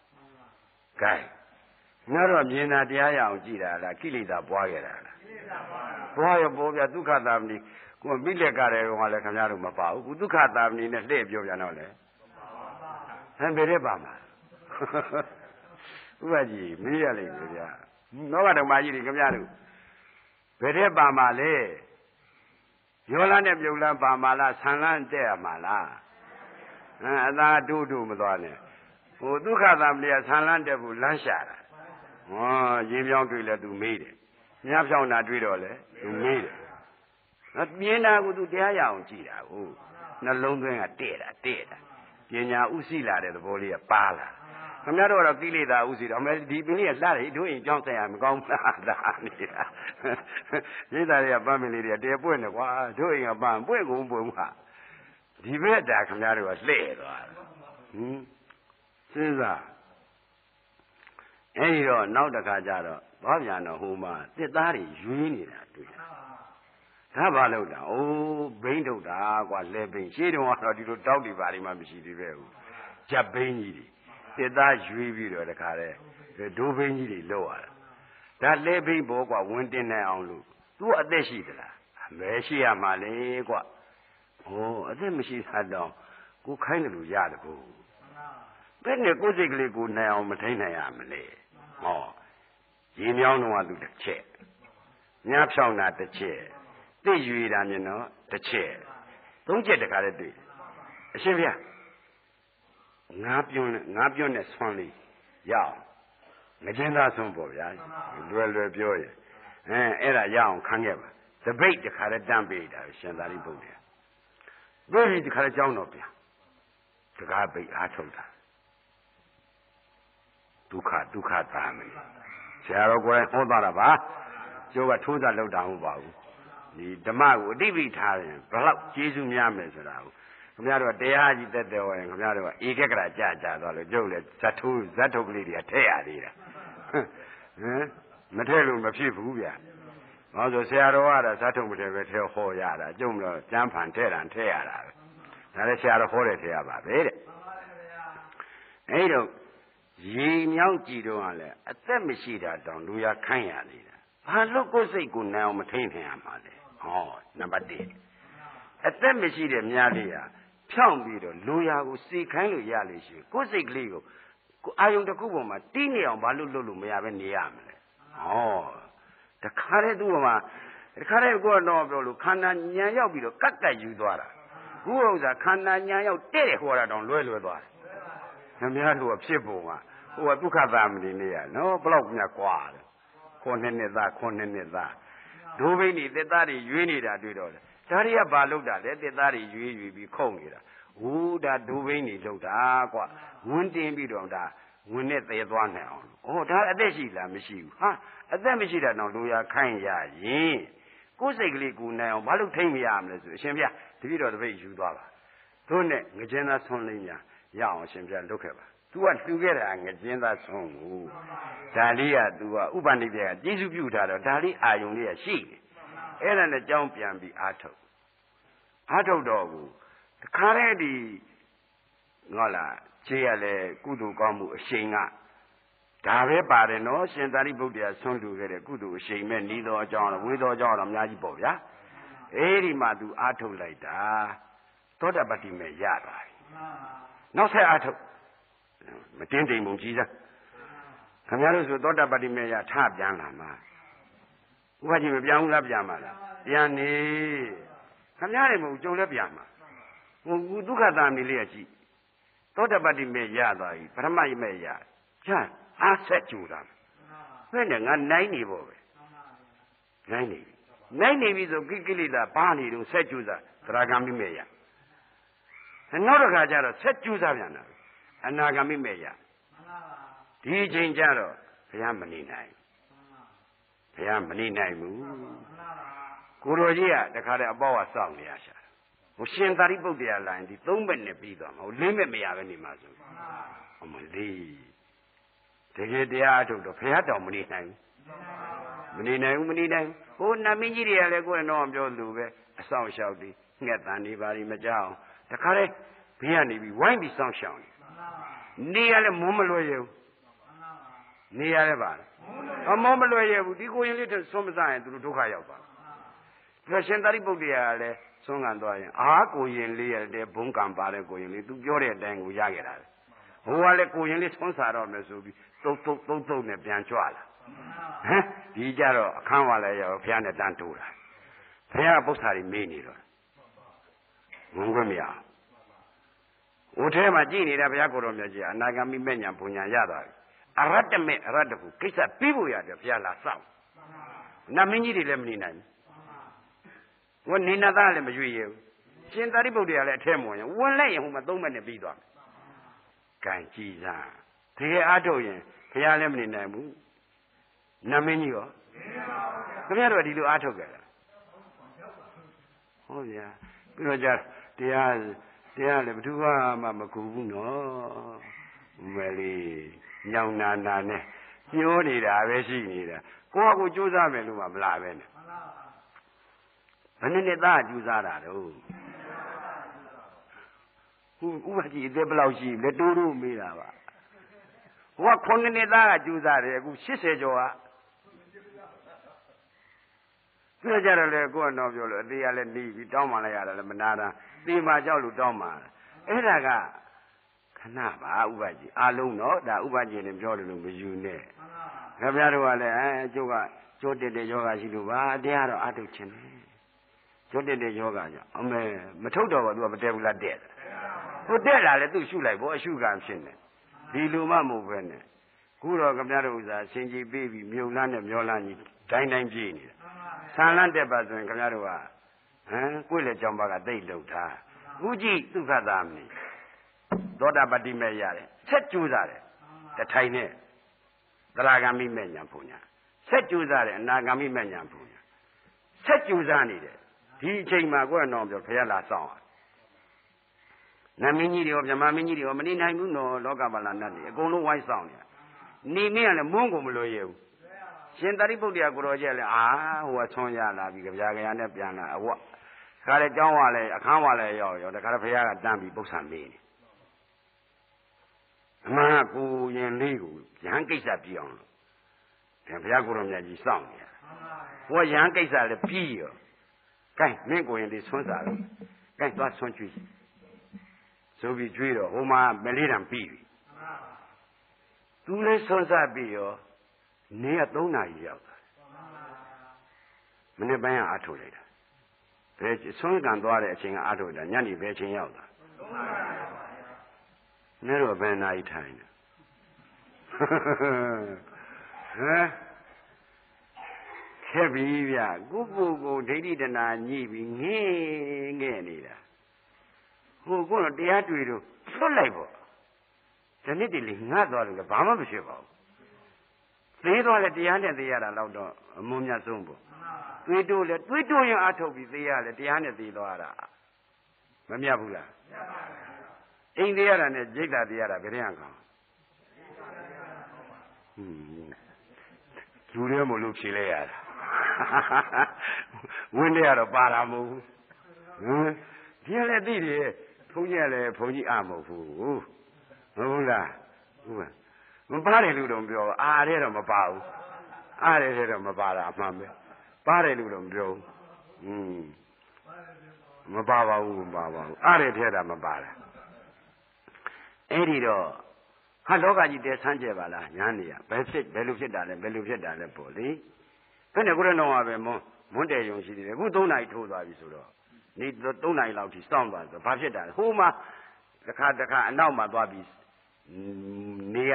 Speaker 2: ကဲငါတော့မြင်တာတရားရအောင်ကြည်တာလားကိလေသာပွားခဲ့တာလားကိလေသာပွားပွားရပေါ်ပြဒုက္ခတာမဏိကိုမိလက်ကတဲ့ကောင်ကလည်းခင်ဗျားတို့မပါဘူးကုဒုက္ခတာမဏိနဲ့လှည့်ပြောပြန်တော့လေဟမ်ဘယ်တဲ့ပါမှာဥပကြီးမေးရလိမ့်မယ်ဗျာနောကဓမ္မကြီးတွေခင်ဗျားတို့ဘယ်တဲ့ပါမှာလဲရောလန်းနဲ့ပြုတ်လန်းပါမာလားဆန်လန်းတဲ့ရမှာလားဟမ်အသာတူတူမသွားနဲ့ဟိုဒုက္ခသမလျာဆန်လန်းတဲ့ဘူးလမ်းရှာတာ ဟောရင်ပြောင်းတွေ့လဲသူမေးတယ်မြားဖြောင်းတာတွေ့တော့လဲသူမေးတယ်နော်ပြင်းတာကသူတရားရအောင်ကြည်တာဟုတ်နှလုံးသွင်းကတဲ့တာတဲ့တာပညာဥသိလာတဲ့သဘောလေးကပါလာခင်ဗျားတို့ကတော့ကိလေသာဥသိတော့အမေဒီပင်လေးကလှတယ်တို့ရင်ကြောင်းဆိုင်ရမကောင်းဘူးလားဒါနေတာရိတ်သားတွေကပန်းပင်လေးတွေကတဲပွင့်တယ်ကွာတို့ရင်ကပန်းပွင့်ကုန်ပွင့်မှာဒီဘက်တာခင်ဗျားတို့ကလှဲ့သွားတယ်ဟင်စဉ်းစား အဲဒီတော့နောက်တစ်ခါကျတော့ဘာပြန်တော့ဟိုမှာတစ်သားတွေရွေးနေတာတွေ့တယ်ဒါဘာလို့လဲအိုးဘိန်းထုတ်တာကွာလဲဘိန်းရှေးတုန်းကတော့ဒီလိုတောက်တွေပါလိမ့်မှမရှိသေးပဲဘူးဂျက်ဘိန်းကြီးတွေတစ်သားရွေးပြီးတော့တခါတည်းဒိုးဘိန်းကြီးတွေလောက်ရတာဒါလဲဘိန်းဘောကွာဝင်တင်နိုင်အောင်လို့သူအသက်ရှိသလားအမဲရှိရမှာလေကွာဟိုအသက်မရှိသတော့ကိုခိုင်းတယ်လို့ရတယ်ကိုဘယ်နဲ့ကိုယ်စိတ်ကလေးကိုနိုင်အောင်မထိန်နိုင်ရမလဲ ဟောရေမြောင်းတော့သူတစ်ချက်ညဖြောင်းတာတစ်ချက်သိရွေတာမြင်တော့တစ်ချက်သုံးချက်တခါတည်းတွေ့အရှင်ဘုရားငါပြုံးငါပြုံးနဲ့ဆွမ်းလေးရအောင်ငကျင်းသားဆုံးပေါ့ဗျာလွယ်လွယ်ပြောရင်အဲအဲ့ဒါရအောင်ခံခဲ့ပါတပိတ်တခါတည်းတန်းပေးတာရှင်သာရိပုတ္တရာတို့ဒီတခါတည်းကြောင်းတော့ဗျာတကားပိတ်အားထုတ်တာ ဒုက္ခဒုက္ခသာမဏေဆရာတော်ကိုယ်တိုင်ဟောသွားတာပါကျိုးကထိုးစားလောက်တာမဟုတ်ပါဘူးဒီဓမ္မကိုအတိပိထားရင်ဘယ်လောက်ကျေးဇူးများမယ်ဆိုတာကိုခင်ဗျားတို့တရားကြီးတက်တယ်ဟောရင်ခင်ဗျားတို့ကဧကကရာကြာကြာသွားလို့ကျုပ်လည်းဇတ်ထိုးဇတ်ထုတ်ကလေးတွေကထည့်ရသေးတာဟမ်မထည့်လို့မဖြစ်ဘူးဗျာဘာလို့ဆရာတော်ကတော့ဇတ်ထုတ်မထည့်ပဲထည့်ဟောရတာကျုံတော့ကျမ်းဖန်ထည့်တာထည့်ရတာပဲဒါလည်းဆရာတော်ဟောတယ်ထည့်ရပါပဲတဲ့အဲ့တော့ ရေမြောင်းကြည့်တော့လည်းအသက်မရှိတာတောင်လူရခိုင်းရသေးတာဘာလို့ကိုယ်စိတ်ကိုနိုင်အောင်မထိန်ထင်ရမှာလဲဟောနံပါတ်1အသက်မရှိတဲ့များလေးဟာဖြောင်းပြီးတော့လူရကိုစီခိုင်းလို့ရလေရှိကိုယ်စိတ်ကလေးကိုကိုအာယုံတစ်ခုပေါ်မှာတီးနေအောင်ဘာလို့လုပ်လို့မရပဲနေရမလဲဟောတခါတည်းသူ့ပေါ်မှာတခါတည်းကိုတော့ပြောလို့ခန္ဓာညံရောက်ပြီးတော့ကတ်ကတ်ယူသွားတာခုဥစ္စာခန္ဓာညံရောက်တဲ့တယ်ခေါ်တာတောင်လွဲလွဲသွားတယ်ခင်ဗျားတို့ကဖြစ်ပုံက ဟိုကဒုက္ခသမဏေနေရနော်ဘလောက်မြတ်กว่าတယ်ခွန်နှစ်နှစ်သားခွန်နှစ်နှစ်သားဒိုးဘိန်းတွေတက်သားတွေရွေးနေတာတွေ့တော့တယ်ဒါတွေကဘာလုပ်တာလဲတက်သားတွေရွေးရွေးပြီးခုံနေတာဟူဒါဒိုးဘိန်းတွေလုပ်တာကွာဝန်းတင်ပြီးတော့ဒါဝင်နဲ့သေသွားနိုင်အောင်ဩဒါအသက်ရှိလားမရှိဘူးဟာအသက်မရှိတာတော့လူရခိုင်းရရင်ကိုယ်စိတ်ကလေးကိုနိုင်အောင်ဘာလို့ထိမ့်မရမလဲဆိုအရှင်ဘုရားတပည့်တော်တပည့်ယူသွားပါတို့နဲ့ငကြင်းသားဆွန်လေးများရအောင်အရှင်ဘုရားလုပ်ခဲ့ပါ။ ။ तू ကလှူခဲ့တာငကျင်းသားဆွန်းကိုဒါလေးက तू ကဥပနိဒေကကျေးဇူးပြုထားတော့ဒါလေးအာယုံလေးကရှိတယ်။အဲ့ဒါနဲ့ကြောင်းပြန်ပြီးအာထုတ်အာထုတ်တော့ကိုတခါတည်းဒီငေါလားခြေရလေကုသိုလ်ကောင်းမှုအရှိန်ကဒါပဲပါတယ်နော်ရှင်သာရိပုတ္တရာဆွန့်လူခဲ့တဲ့ကုသိုလ်အရှိန်မဲ့ဤတော်အကြောင်းဝေတော်အကြောင်းတော့အများကြီးပေါ့ဗျာအဲ့ဒီမှာသူအာထုတ်လိုက်တာသောတပတ္တိမေရသွားပြီနောက်ဆက်အာထုတ် မတင်းတိမ်ပုံကြီးစားခင်ဗျားတို့ဆိုသောတာပတ္တိမေယထပြန်လာမှာဥပကြီးမပြန်ဘူးလားပြန်မှာလားပြန်နေခင်ဗျားတွေမဟုတ်ကြုံလဲပြန်မှာဟိုဒုက္ခတာနေလေးရကြည့်သောတာပတ္တိမေရသွားပြီပထမယမေရချမ်းအားဆက်ကြူတာဘယ်နဲ့ငါနိုင်နေဖို့ပဲနိုင်နေပြီနိုင်နေပြီဆိုကိကိလေသာဘာနေတော့ဆက်ကြူစားသရဂံမိမေရနောက်တစ်ခါကျတော့ဆက်ကြူစားပြန်တာ အနာဂမိမဲ့ရဒီအချိန်ကျတော့ဘုရားမနေနိုင်ဘုရားမနေနိုင်ဘူးကိုတော်ကြီးကတခါတည်းအပေါ့ကစောင့်နေရရှာဟိုရှင်သာရိပုတ္တရာလိုင်းဒီသုံးဘက်နဲ့ပြီးသွားမှာဟိုလေးဘက်မရပဲနေမှာဆိုအမလေးတကယ်တရားအထုတ်တော့ဘုရားတော်မနေနိုင်ဘူးမနေနိုင်ဘူးမနေနိုင်ဘူးဟိုနမင်းကြီးတွေကလည်းကိုယ်တော့ပြောလို့ပဲအဆောင်လျှောက်ပြီးငှက်တန်နေပါလိမကြောက်တခါတည်းဘင်းကနေပြီးဝိုင်းပြီးစောင့်ရှောက်နေ နေရလဲမုံမလွယ်ရဘူးနေရလဲပါအမောမလွယ်ရဘူးဒီကိုရင်လေးဆွမ်းမစားရင်သူတို့ဒုက္ခရောက်သွားတယ်ရှင်သာရိပုတ္တရာကလည်းဆွမ်းကန်သွားရင်အာကိုရင်လေးရတဲ့ဘုံကံပါတဲ့ကိုရင်လေးသူပြောတဲ့အတိုင်းကိုရခဲ့တာလေဟိုကလည်းကိုရင်လေးဆွမ်းစားတော့မယ်ဆိုပြီးတုတ်တုတ်တုတ်တုတ်နဲ့ပြန်ကြွလာဟမ်ဒီကြတော့အခန်းဝါလဲရောဘုရားနဲ့တန်းတိုးတာဘုရားပု္ပ္ပာတွေမေးနေတော့ငုံခွင့်မရဘူး ဦးထဲမှာကြည်နေတာဘုရားကိုယ်တော်မြတ်ကြီးအနာဂမိမဲ့ညာဘုံညာရသွားပြီအရတ္တမေအရတ္တကိုကိစ္စပြီးဖို့ရတယ်ဘုရားလာစောင့်နမင်းကြီးတွေလည်းမနေနိုင်ဘူးဟိုနေနာသားလည်းမရွေရဘူးရှင်သာရိပုတ္တရာလည်းအထဲမဝင်ရင်ဝင်လိုက်ရင်ဟိုမှာသုံးမဲ့နဲ့ပြီးသွားမယ်ကံကြည်စားတကယ်အားထုတ်ရင်ဘုရားလည်းမနေနိုင်ဘူးနမင်းကြီးရောခင်ဗျားတို့ကဒီလိုအားထုတ်ကြတာဟုတ်ဗျာပြီးတော့ကြာတရား တရားလည်းဘယ်သူမှမကူဘူးနော်မယ်လေးညောင်နာနာနဲ့ညှိုးနေတာပဲရှိနေတာကိုယ့်အကူကြိုးစားမယ်လို့မှမလာပဲနဲ့ဘယ်နှစ်နှစ်သားကြိုးစားတာတော့ဟိုဥပကြီးအသက်ဘယ်လောက်ရှိလက်တိုးတိုးမေးတာပါဟိုကခုနှစ်နှစ်သားကကြိုးစားတယ်အခု80ကျော်က ပြကြတယ်လေကိုကတော့ပြောလို့အသေးရလဲနေပြီးတောင်းမှလိုက်ရတယ်လည်းမနာတာသေမာကြောက်လို့တောင်းမှအဲ့ဒါကခဏပါဥပကြီးအလုံးတော့ဒါဥပကြီးနဲ့ပြောတယ်လို့မယူနဲ့ခင်ဗျားတို့ကလည်းအဲအကျုပ်ကကျိုးတက်တဲ့ယောဂရှိလို့ပါတရားတော့အထုတ်ခြင်းတယ်ကျိုးတက်တဲ့ယောဂကြောင့်အမေမထုတ်တော့ဘူးသူကမတက်ဘူးလားတက်ဟိုတက်လာလဲသူ့ရှုလိုက်ဘောအရှုခံဖြစ်နေဒီလိုမှမဟုတ်ပဲနဲ့ခုတော့ခင်ဗျားတို့ဥစားဆင်ကြီးပေးပြီးမြုံလန်းနဲ့မျောလန်းကြီး ဒိုင်းတိုင်းပြေးနေတာဆန်လန်းတက်ပါဆိုရင်ခင်ဗျားတို့ကဟမ်ကိုယ့်လေကြောင်ပါကတိတ်လုံထားခုကြည့်ဒုက္ခသာမီသောတာပတိမဲ့ရတယ်ဆက်ကြိုးစားတယ်တထိုင်နဲ့သရဂံမိမဲ့ညာဘုံညာဆက်ကြိုးစားတယ်အနာဂံမိမဲ့ညာဘုံညာဆက်ကြိုးစားနေတယ်ဒီအချိန်မှာကိုယ့်တော်ပြောဖရလာဆောင်အောင်နမင်းကြီးတွေရောမြမမင်းကြီးတွေရောမနေနိုင်ဘူးနော်လောကပါဠနတ်တွေအကုန်လုံးဝိုင်းဆောင်နေတာနေမင်းကလည်းမုန်းကုန်မလို့ရဘူး ရှင်သာရိပုတ္တရာကိုရောကျက်လည်းအာဟိုကဆွမ်းရလာပြီကြပြာကြရာနဲ့ပြန်လာအဝတ်ခါလည်းကြောင်းဝလဲအခန်းဝလဲရောက်ရောတခါတော့ဘုရားကတန်းပြီးပု္ပ္ပာမေးနေအမှန်ကိုရင်လေးကိုရဟန်းကိစ္စပြအောင်လို့ဒါဘုရားကိုရောမြတ်ကြီးစောင့်နေတာဟိုရဟန်းကိစ္စလည်းပြီးရောကဲမင်းကိုရင်လေးဆွမ်းစားလို့ကဲသွားဆွမ်းကျွေးဆိုပြီးကျွေးတော့ဟိုမှာမလေးတံပြီးပြီသူလည်းဆွမ်းစားပြီးရော နေက3နာရီရောက်တာမနေ့ပိုင်းကအားထုတ်လိုက်တာဘယ်ဆွမ်းကန်သွားတဲ့အချိန်ကအားထုတ်တာညနေဘယ်ချိန်ရောက်တာ3နာရီနေတော့ဘယ်နာရီထိုင်လဲဟမ်ခက်ပြီဗျကိုကိုကိုဒိဋ္ဌိတနာညှိပြီးငဲ့ငဲ့နေတာဟိုကတော့တရားတွေ့တော့လွတ်လိုက်ပေါ့ဒီနေ့တည်းလေငတ်သွားလို့လည်းဘာမှမဖြစ်ပါဘူး သေးသွားလဲတရားနဲ့သေးရတာတော့တော့အမုန်းမြတ်ဆုံးပေါ့တွေးတိုးလဲတွေးတိုးရင်အထုတ်ပြီးသေးရလဲတရားနဲ့သေးသွားတာမမြတ်ဘူးလားမြတ်ပါဘူးအိမ်သေးရတာနဲ့จิตတာသေးရတာဘယ်ရင်ကောင်ဟွန်းလူရဲမလို့ဖြေလဲရတာဝင်းတဲ့ကတော့ပါတာမဟုတ်ဘူးဟမ်ဒီလည်းသိတယ်ဘုန်းကြီးကလည်းဘုန်းကြီးအမဟုတ်ဘူးဟုတ်လားဟုတ်ပါ မပါတယ်လို့တော့ပြောအားတဲ့တော့မပါဘူးအားတဲ့တော့မပါတာအမှန်ပဲပါတယ်လို့တော့မပြောဘူးอืมမပါပါဘူးမပါပါဘူးအားတဲ့ထဲတာမပါတာအဲ့ဒီတော့ဟာလောကကြီးတဲဆန်းကျက်ပါလားညာနေရဘယ်ဖြစ်ဘယ်လိုဖြစ်တာလဲဘယ်လိုဖြစ်တာလဲပေါ့လေဘယ်နဲ့ကိုရနောကပဲမွန်းမွန်းတယ်ယုံရှိတယ်အခု3နာရီထိုးသွားပြီဆိုတော့နေ3နာရီလောက်ထိစောင့်သွားဆိုဘာဖြစ်တာလဲဟိုမှာတစ်ခါတစ်ခါအနောက်မှာသွားပြီးနေရ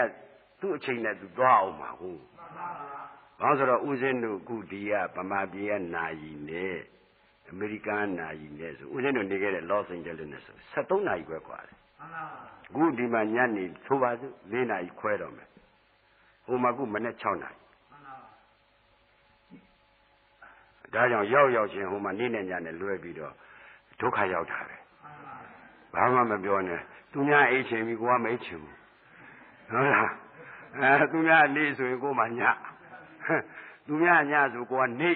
Speaker 2: သူ့အချိန်နဲ့သူသွားအောင်ပါဟုတ်ဘာဆိုတော့ဦးစင်းတို့ကုဒီကဗမာပြည်ကနာယီနဲ့အမေရိကန်နာယီနဲ့ဆိုဦးစင်းတို့နေခဲ့တဲ့ Los Angeles နဲ့ဆို73နာရီခွဲခွာတယ်အခုဒီမှာညနေဆိုပါစို့၄နာရီခွဲတော့မယ်ဟိုမှာကုမနေ့6နာရီဒါကြောင့်ရောက်ရောက်ချင်းဟိုမှာနေနေညနဲ့လွဲပြီးတော့ဒုက္ခရောက်တာပဲဘာမှမပြောနဲ့သူများအိတ်ချင်ပြီကိုကမအိတ်ချင်ဘူးဟုတ်လား အဲသူများနေဆိုရင်ကိုမှညသူများညဆိုကိုကနေ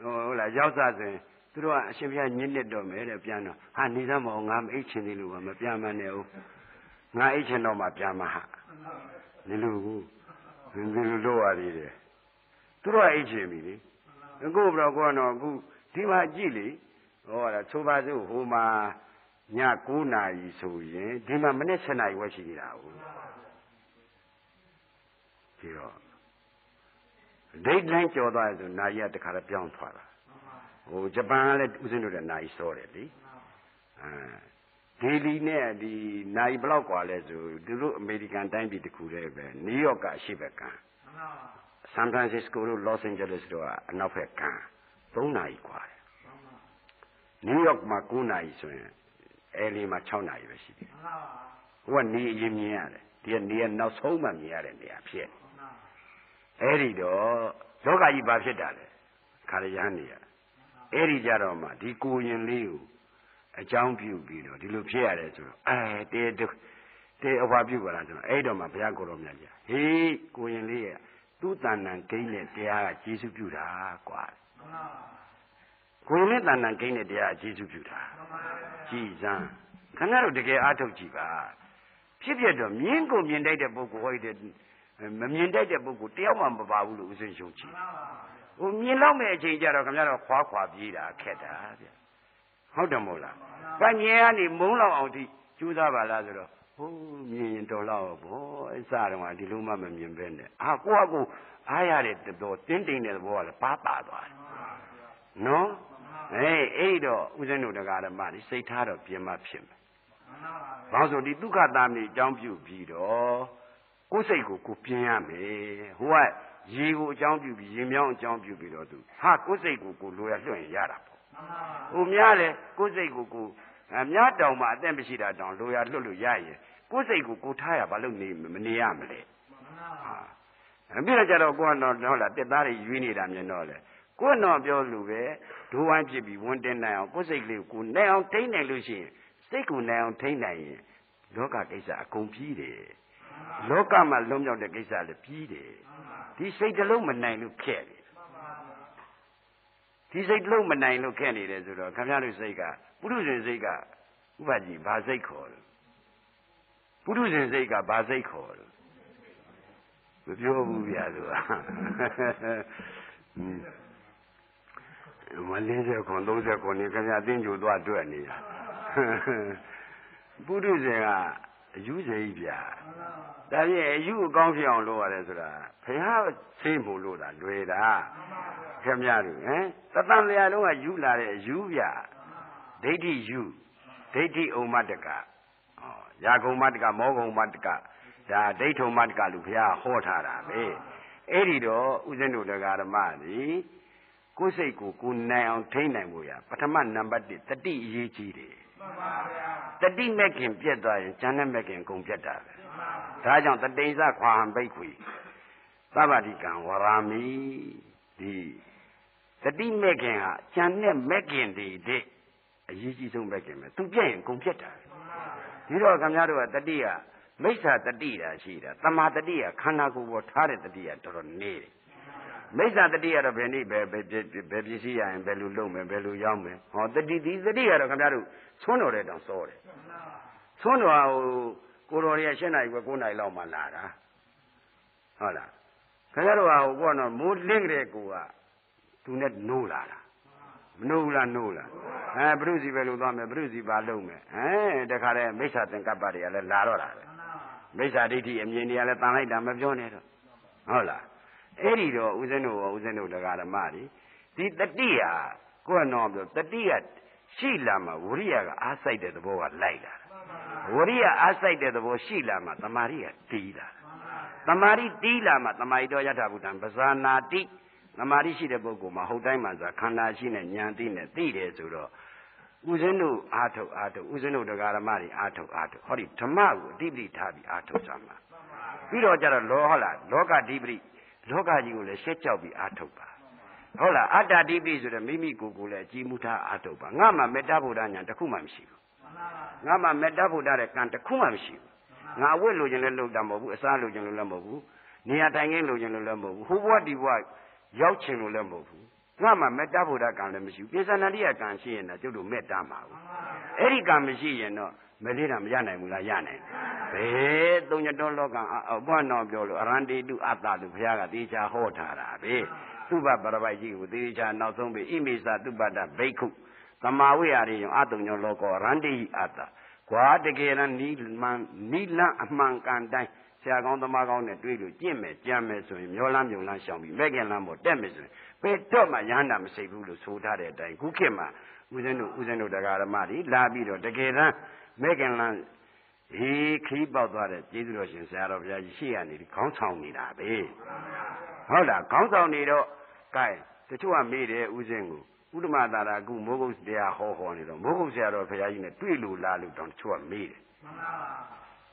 Speaker 2: ဟုတ်လားရောက်စားဆိုရင်သူတို့ကအရှင်ဘုရားညစ်နှစ်တော့မယ်တဲ့ပြန်တော့ဟာနေသမောငါမအိတ်ချင်သေးလို့မပြန်မနဲ့ဦးငါအိတ်ချင်တော့မှပြန်မဟာဒီလိုကူဒီလိုလို့ရသေးတယ်သူတို့ကအိတ်ချင်ပြီလေအခုတော့ကိုကတော့အခုဒီမှာကြည့်လေဟောတာသိုးပါစို့ဟိုမှာည9နာရီဆိုရင်ဒီမှာမနေ့7နာရီဝက်ရှိနေတာဟုတ် ဒီတော့ဒိတ်လိုင်းကြော်သွားတယ်ဆိုနာရီကတခါတော့ပြောင်းသွားတာ ဟိုဂျပန်ကလည်းဦးဇင်းတို့တဲ့နိုင်စောတယ်လေအဲဒေလီနဲ့ဒီနိုင်ဘလောက်กว่าလဲဆိုသူတို့အမေရိကန်တိုင်းပြည်တစ်ခုတည်းပဲနယူးယောက်ကအရှိဘက်ကံဆန်ဖရန်စစ္စကိုတို့လော့စ်အန်ဂျလိစ်တို့ကအနောက်ဘက်ကံ3နာရီกว่าတယ်နယူးယောက်မှာ9နာရီဆိုရင်အဲလီမှာ6နာရီပဲရှိတယ်ဟိုကနေအရင်မြင်ရတယ်ဒီကနေကနောက်ဆုံးမှမြင်ရတဲ့နေရာဖြစ် အဲ့ဒီတော့လောကကြီးဘာဖြစ်တာလဲခါရရဟန်းနေရအဲ့ဒီကြတော့မှဒီကိုရင်လေးကိုအကြောင်းပြုပြီးတော့ဒီလိုဖြစ်ရတယ်ဆိုတော့အဲတေတေတေအဘွားပြုပါလားဆိုတော့အဲ့တော့မှဘုရားကိုယ်တော်မြတ်ကြီးဟေးကိုရင်လေးရဲ့သူ့တဏ္ဍန်ဂိမ်းနဲ့တရားကကျေစုပြုတာကွာကိုရင်လေးတဏ္ဍန်ဂိမ်းနဲ့တရားကကျေစုပြုတာကြည်စမ်းခဏတော့တကယ်အားထုတ်ကြည့်ပါဖြစ်ဖြစ်တော့မြင်းကိုမြင်တတ်တဲ့ပုဂ္ဂိုလ်ဟောတဲ့ မမြင်တတ်တဲ့ပုဂ္ဂိုလ်တယောက်မှမပါဘူးလို့ဦးဇင်းယုံကြည်ဟိုမြင်တော့မဲ့အချိန်ကျတော့ခင်ဗျားတော့ခွာခွာပြေးတာခက်တာဗျဟုတ်တယ်မို့လားကညင်ကနေမုံလောက်အောင်ထိကြိုးစားပါလားဆိုတော့ဟိုးမြင်ရင်တော်တော့ဘောအစတော့ဒီလိုမှမမြင်ပဲနဲ့အာကိုကကိုအားရတဲ့တော်တင်းတိမ်တဲ့ဘောကလည်းပါပါသွားတယ်နော်အေးအဲ့တော့ဦးဇင်းတို့တရားဓမ္မဒီစိတ်ထားတော့ပြင်မဖြစ်မယ်။ဘာလို့ဆိုဒီဒုက္ခသားမြေအကြောင်းပြုပြီးတော့ ကိုယ်စိတ်ကိုကိုပြင်ရမယ်။ဟိုကရေကိုအကြောင်းပြုပြီးရေမြောင်းအကြောင်းပြုပြီးတော့သူဟာကိုယ်စိတ်ကိုကိုလိုရလွှင့်ရတာပေါ့။ဟိုများလေကိုယ်စိတ်ကိုကိုအများတောင်မှအသက်မရှိတာတောင်လိုရလွတ်လို့ရရင်ကိုယ်စိတ်ကိုကိုထားရဘာလို့နေမနေရမလဲ။ဟာ။ပြီးတော့ကြတော့ကိုကတော့ဟုတ်လားတက်သားတွေရွေးနေတာမြင်တော့လေကိုယ်တော့ပြောလို့ပဲဒိုးဝိုင်းဖြစ်ပြီးဝန်တင်နိုင်အောင်ကိုယ်စိတ်ကလေးကိုနိုင်အောင်ထိန်းနိုင်လို့ရှိရင်စိတ်ကိုနိုင်အောင်ထိန်းနိုင်ရင်လောကကိစ္စအကုန်ပြီးတယ် လောကမှာလုံးမြောက်တဲ့ကိစ္စလည်းပြီးတယ်ဒီစိတ်တစ်လုံးမနိုင်လို့ခဲ့တယ်ဒီစိတ်တစ်လုံးမနိုင်လို့ခဲ့နေတယ်ဆိုတော့ခင်ဗျားတို့စိတ်ကပုရုဇဉ်စိတ်ကဥပကြီးဘာစိတ်ခေါ်လဲပုရုဇဉ်စိတ်ကဘာစိတ်ခေါ်လဲမပြောဘူးဗျာသူကမလေးချက်ခွန်30ခွန်နေခင်ဗျာတင်းကြိုသွားတွေ့နေတာပုရုဇဉ်က အယူစေကြီးဗျာဒါဖြင့်အယူအကောင်းဖြစ်အောင်လုပ်ရတယ်ဆိုတာဘုရားသိမှုလို့တာလွယ်တာခင်ဗျားတို့ဟမ်တသံတရားလုံးကယူလာတဲ့အယူဗျာဒိဋ္ဌိယူဒိဋ္ဌိဥမ္မတကဩယာကုံမတကမောကုံမတကဒါဒိဋ္ဌုံမတကလို့ဘုရားဟောထားတာပဲအဲ့ဒီတော့ဥစဉ်တို့တရားဓမ္မသည်ကိုယ်စိတ်ကိုကိုနိုင်အောင်ထိန်းနိုင်ဖို့ရပထမနံပါတ်1တတိအရေးကြီးတယ်မှန်ပါဗျာ တတိမဲ့ခင်ပြက်သွားရင်ဉာဏ်နဲ့မဲ့ခင်ကုန်ပြက်တာပဲဒါကြောင့်တတိစခွာဟံဘိတ်ခွေသဗ္ဗတိကံဝရာမိဒီတတိမဲ့ခင်ဟာဉာဏ်နဲ့မဲ့ခင်တွေတဲ့အရေးကြီးဆုံးမဲ့ခင်ပဲသူပြက်ရင်ကုန်ပြက်တာဒီတော့ခင်ဗျားတို့ကတတိကမိစ္ဆာတတိတာရှိတာတမာတတိကခန္ဓာကိုယ်ပေါ်ထားတဲ့တတိကတော်တော်နေတယ် မိစ္ဆာတတိကတော့ဘယ်နည်းပဲဘယ်ပစ္စည်းရရင်ဘယ်လိုလုပ်မယ်ဘယ်လိုရောက်မယ်ဟောတတိဒီတတိကတော့ခင်ဗျားတို့သွန်းတော်တဲ့တောင်စောတယ်သွန်းတော်ဟိုကိုတော်ရဲ့၈နာရီပဲ9နာရီလောက်မှလာတာဟုတ်လားခင်ဗျားတို့ကဟိုကတော့မိုးလင်းကြတဲ့ကိုကသူနဲ့နိုးလာတာမနိုးဘူးလားနိုးလားအဲဘုရုစီပဲလို့သွားမယ်ဘုရုစီပါလုံးမယ်အဲတခါတည်းမိစ္ဆာသင်္ကပ္ပတွေကလည်းလာတော့တာပဲမိစ္ဆာဒိဋ္ဌိအမြင်တွေကလည်းတန်လိုက်တာမပြောနဲ့တော့ဟုတ်လား အဲ့ဒီတော့ဦးဇင်းတို့ရောဦးဇင်းတို့တရားဓမ္မတွေဒီတတိဟာကိုယ်ကတော့ပြောတတိကရှိလာမှဝရိယကအားစိုက်တဲ့သဘောကလိုက်လာဝရိယအားစိုက်တဲ့သဘောရှိလာမှတမာရိကတီးလာတမာရိတီးလာမှတမာရိတော်ယထာဘုဒ္ဓံပဇာနာတိတမာရိရှိတဲ့ပုဂ္ဂိုလ်မှာဟုတ်တိုင်းမှဆိုခန္ဓာရှိနဲ့ဉာဏ်သိနဲ့သိတယ်ဆိုတော့ဦးဇင်းတို့အာထုတ်အာထုတ်ဦးဇင်းတို့တရားဓမ္မတွေအာထုတ်အာထုတ်ဟောဒီဓမ္မကိုအတိပတိထားပြီးအာထုတ်ကြမှာပြီးတော့ကြတော့လောဟလားလောကဓိပတိ လောကကြီးကိုလည်းရှက်ကြောက်ပြီးအာထုတ်ပါဟုတ်လားအတ္တဓိပတိဆိုတဲ့မိမိကိုယ်ကိုလည်းအကြည်မူထားအာထုတ်ပါငါမှမေတ္တာဗုဒ္ဓညာတစ်ခုမှမရှိဘူးငါမှမေတ္တာဗုဒ္ဓတဲ့ကံတစ်ခုမှမရှိဘူးငါအဝတ်လိုချင်လည်းလုပ်တာမဟုတ်ဘူးအစားလိုချင်လို့လည်းမဟုတ်ဘူးနေရာတိုင်ခင်းလိုချင်လို့လည်းမဟုတ်ဘူးဟိုဘဝဒီဘဝရောက်ချင်လို့လည်းမဟုတ်ဘူးငါမှမေတ္တာဗုဒ္ဓကံလည်းမရှိဘူးပိဿနာတိယကံရှိရင်တော့ကျုပ်တို့မေတ္တာမှာဘူးအဲ့ဒီကံမရှိရင်တော့ မလေးတာမရနိုင်ဘူးလားရနိုင်ဘယ်သုံးညတော်လောကအဘွားတော်ပြောလို့အရန္တိတုအတ္တလို့ဘုရားကတေချာဟောထားတာပဲသုဘပရပိုက်ကြီးကိုတေချာနောက်ဆုံးပြီးဣမိစာသုပတ္တဘိက္ခုသမာဝိဟာရိယအတုံညလောကောရန္တိအတ္တကွာတကယ်တမ်းနိမန်နိလအမှန်ကန်တိုင်းဆရာကောင်းသမားကောင်းနဲ့တွေ့လို့ကြင့်မယ်ကြံမယ်ဆိုရင်မျောလန်းမြုံလန်းရှောင်ပြီးမဲ့ခင်လန်းပေါ်တက်မယ်ဆိုရင်ဘယ်တော့မှရဟန္တာမစိတ်ဘူးလို့ဆိုထားတဲ့အတိုင်းခုခေတ်မှာဦးဇင်းတို့ဦးဇင်းတို့တရားဓမ္မတွေလာပြီးတော့တကယ်တမ်း မဲ့ခင်လန်းဟေးခီးပေါက်သွားတဲ့ကျေးဇူးတော်ရှင်ဆရာတော်ဘုရားကြီးရှေ့ကနေဒီခေါင်းဆောင်နေတာပဲဟုတ်လားခေါင်းဆောင်နေတော့ကဲတချို့ကမေးတယ်ဦးဇင်းကိုဥဒ္ဓမသာရကုမိုးကုတ်တရားဟောဟောနေတော့မိုးကုတ်ဆရာတော်ဘုရားကြီးနဲ့တွေ့လို့လားလို့တောင်တချို့ကမေးတယ်မှန်ပါပါ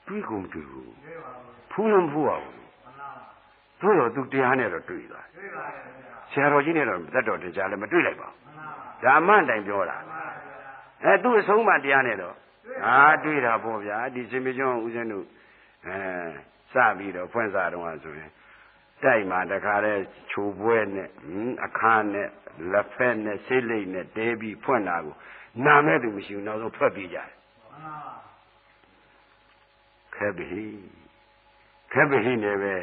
Speaker 2: တွေ့ကုန်တွေ့ဘူးဖူးလုံးဖူးအောင်မှန်ပါပါတို့တော့သူတရားနဲ့တော့တွေ့သွားတွေ့ပါရဲ့ဆရာတော်ကြီးနဲ့တော့တတ်တော်တရားလည်းမတွေ့လိုက်ပါဘူးမှန်ပါပါဓမ္မတိုင်ပြောတာမှန်ပါပါအဲသူ့အဆုံးမတရားနဲ့တော့ အာတွေ့တာပေါ့ဗျာဒီစင်မကျောင်းဦးဇင်းတို့အဲစပြီးတော့ဖွင့်စားတော့ဆိုရင်တိုက်မှာတခါလဲချိုပွဲနဲ့အခါနဲ့လက်ဖက်နဲ့ဆေးလိပ်နဲ့တဲပြီးဖွင့်တာကိုနာမဲ့သူမရှိဘူးနောက်ဆုံးထွက်ပြေးကြတယ်ခဲပြီခဲပြီနေပဲ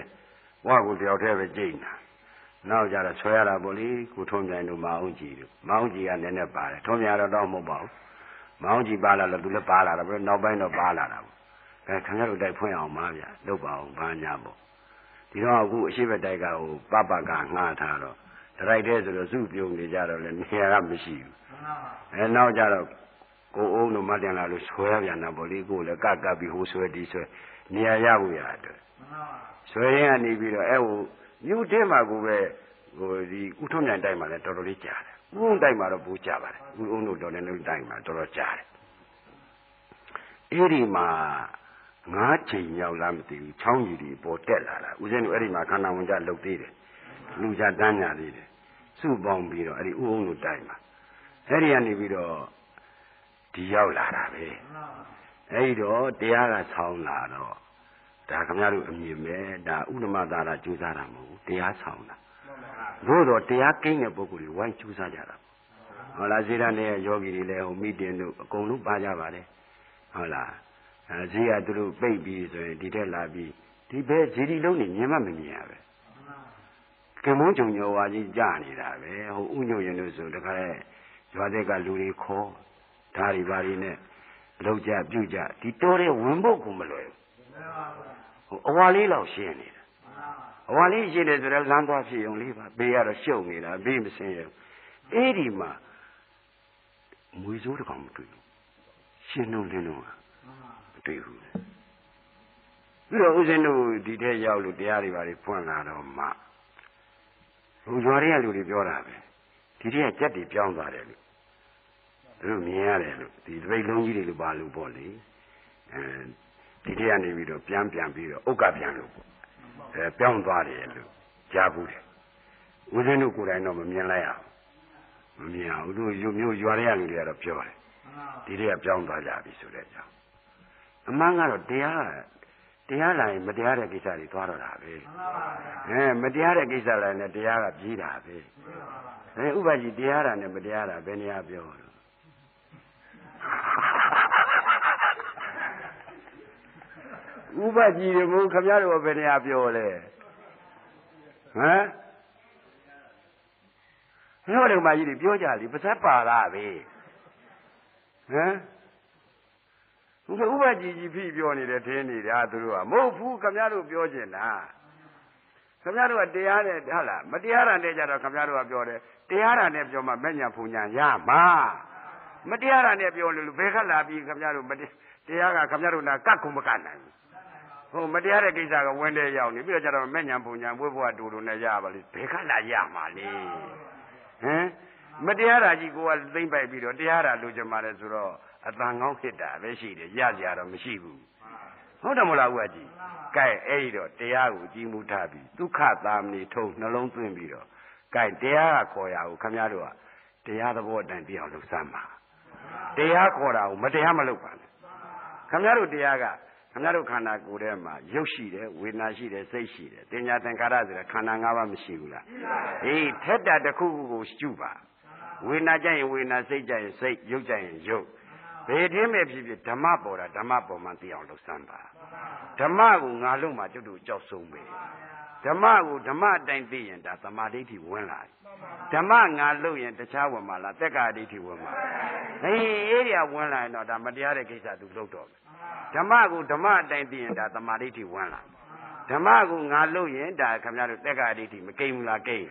Speaker 2: ဝါကိုတယောက်တည်းပဲကြိတ်နာနောက်ကြတော့ဆွဲရတာပေါ့လေကိုထုံးပြိုင်တို့မအောင်ကြည့်တို့မအောင်ကြည့်ကနည်းနည်းပါတယ်ထုံးပြိုင်တော့တော့မဟုတ်ပါဘူး မအောင်ကြည့်ပါလာလို့သူလည်းပါလာတာပဲနောက်ပိုင်းတော့ပါလာတာပေါ့အဲခင်ဗျားတို့တိုက်ဖွင့်အောင်ပါဗျာလုပ်ပါအောင်ဘာညာပေါ့ဒီတော့အခုအရှိဘက်တိုက်ကဟိုပပကငှားထားတော့ဒရိုက်တဲ့ဆိုတော့စုပြုံနေကြတော့လည်းနေရာကမရှိဘူးအဲနောက်ကြတော့ကိုအုံးတို့မတင်လာလို့ဆွဲပြန်တာပေါ့လေကိုလည်းကကပ်ပြီးဟိုဆွဲဒီဆွဲနေရာရဖို့ရအတွက်ဆွဲရင်ကနေပြီးတော့အဲဟိုမြူတင်းမှာကိုပဲဟိုဒီဥထုံးမြိုင်တိုက်မှာလည်းတော်တော်လေးကြားတယ် ဥုံတိုက်မှာတော့ပူကြပါတယ်ဥုံတို့တော်လည်းလုံးတိုက်မှာတော်တော်ကြားတယ်အဲ့ဒီမှာငါးချိန်ရောက်လားမသိဘူးချောင်းကြီးတွေပေါ်တက်လာတာဦးဇင်းတို့အဲ့ဒီမှာခန္ဓာဝင်ကြလှုပ်သေးတယ်လူကြတန်းညာသေးတယ်စုပေါင်းပြီးတော့အဲ့ဒီဥုံတို့တိုက်မှာအဲ့ဒီကနေပြီးတော့ဒီရောက်လာတာပဲအဲ့ဒီတော့တရားကဆောင်းလာတော့ဒါခမရတို့အမြင်ပဲဒါဥဒ္ဓမသာရကြိုးစားတာမဟုတ်ဘူးတရားဆောင်းတာ သို့တော့တရားကိန်းတဲ့ပုဂ္ဂိုလ်တွေဝိုင်းကြိုးစားကြတာဟုတ်လားဇေရနဲ့ယောဂီတွေလည်းဟိုမိတင်တို့အကုန်လုံးပါကြပါလေဟုတ်လားအဲဈေးကသူတို့ပိတ်ပြီးဆိုရင်ဒီထက်လာပြီးဒီဘဲဈေးဒီလုံးနေမြင်မှမမြင်ရပဲကမုန်းကြုံညောဝါကြီးကြာနေတာပဲဟိုဥညွန့်ရင်တို့ဆိုတခါလဲရွာတဲ့ကလူတွေခေါ်ဓာရီပါရီနဲ့လောက်ကြပြုတ်ကြဒီတော်တဲ့ဝင်ဖို့ကိုမလွယ်ဘူးဟိုအဝါလေးလောက်ရှင်းနေတာအ ဝါလေးရှင်းတယ်ဆိုတော့လမ်းသွားဖြစ်ုံလေးပါဘေးကတော့ရှုပ်နေတာဘေးမစင်းရဘူးအဲ့ဒီမှာမွေစိုးတကောင်မတွေ့ဘူးရှင်းလုံးလင်းလုံးကမတွေ့ဘူးပြီးတော့ဦးဇင်းတို့ဒီထဲရောက်လို့တရားတွေပါတွေဖွင့်လာတော့မှဟိုရွာတွေကလူတွေပြောတာပဲဒီတည်းကကြက်တွေပြောင်းသွားတယ်လို့သူတို့မြင်ရတယ်လို့ဒီတပိတ်လုံးကြီးတွေလို့ပါလို့ပေါ့လေအဲဒီတည်းကနေပြီးတော့ပြန်ပြန်ပြီးတော့ဥက္ကပြန်လို့ပေါ့ အဲပြောင်းသွားတယ်လို့ကြားဘူးတယ်ဦးဇင်းတို့ကိုယ်တိုင်တော့မမြင်လိုက်ရဘူးမမြင်အောင်သူတို့မျိုးရွာတွေကလူတွေကတော့ပြောတယ်ဒီတည်းကပြောင်းသွားကြပြီဆိုတဲ့အကြောင်းအမှန်ကတော့တရားတရားလာရင်မတရားတဲ့ကိစ္စတွေသွားတော့တာပဲအဲမတရားတဲ့ကိစ္စလာရင်တရားကပြေးတာပဲအဲဥပကြီးတရားတာနဲ့မတရားတာဘယ်နေရာပြောလို့ ဥပကြီးတွေမို့ခမရတို့ဘယ်နေရာပြောလဲဟမ်ဟောတယ်မကြီးတွေပြောကြလိပါဇက်ပါလားပဲဟမ်ဥပဥပကြီးကြီးဖိပြောနေတယ်ထင်းနေတာသူတို့ကမဟုတ်ဘူးခမရတို့ပြောကျင်တာခမရတို့ကတရားနဲ့ဟုတ်လားမတရားတာနဲ့ကြတော့ခမရတို့ကပြောတယ်တရားတာနဲ့ပြောမှမဲ့ညာဖုန်ညာရမှာမတရားတာနဲ့ပြောလို့ဘယ်ခက်လာပြီးခမရတို့မတရားကခမရတို့နာကတ်ကုန်မကနိုင်ဘူး ဟိုမတရားတဲ့ကိစ္စကဝင်တဲ့ရောက်နေပြီးတော့ကြတော့မဲ့ညာဖုန်ညာဘွေးဘွားတူတူနဲ့ရပါလိမ့်ဘယ်ခက်လာရမှာလေဟမ်မတရားတာကြီးကိုကသိမ့်ပိုက်ပြီးတော့တရားတာလိုချင်ပါတယ်ဆိုတော့အတန်ကောင်းဖြစ်တာပဲရှိတယ်ရကြတော့မရှိဘူးဟုတ်တယ်မလားဦးကြီးကဲအဲ့ဒီတော့တရားကိုကြည်မှုထားပြီးဒုက္ခသာမဏေထုံနှလုံးသွင်းပြီးတော့ကဲတရားကခေါ်ရအောင်ခမည်းတော်ကတရားသဘောအတိုင်းပြအောင်လုပ်စမ်းပါတရားခေါ်တာကိုမတရားမလုပ်ပါနဲ့ခမည်းတော်တရားက ခမည်းတော်ခန္ဓာကိုယ်ထဲမှာရုပ်ရှိတယ်ဝေဒနာရှိတယ်စိတ်ရှိတယ်တင်ညာသင်္ခါရဆိုတဲ့ခန္ဓာ၅ပါးမရှိဘူးလားဟေးထက်တာတစ်ခုခုကိုရှုပါဝေဒနာကြရင်ဝေဒနာစိတ်ကြရင်စိတ်ရုပ်ကြရင်ရုပ်ဘယ်တည်းမဲ့ဖြစ်ဖြစ်ဓမ္မပေါ်တာဓမ္မပေါ်မှသိအောင်လုပ်စမ်းပါဓမ္မကိုငါလုံးမှကျွတ်တို့ကြောက်ဆုံးပဲ ဓမ္မကိုဓမ္မအတိုင်းသိရင်ဒါသမာဓိဋ္ဌိဝင်လာဓမ္မငါလို့ရင်တခြားဝင်မှာလားတက္ကာဒိဋ္ဌိဝင်မှာဟေးအဲ့ဒီကဝင်လာရင်တော့ဒါမတရားတဲ့ကိစ္စသူလုပ်တော့မယ်ဓမ္မကိုဓမ္မအတိုင်းသိရင်ဒါသမာဓိဋ္ဌိဝင်လာဓမ္မကိုငါလို့ရင်ဒါခင်ဗျားတို့တက္ကဒိဋ္ဌိမကိမ့်ဘူးလားကိမ့်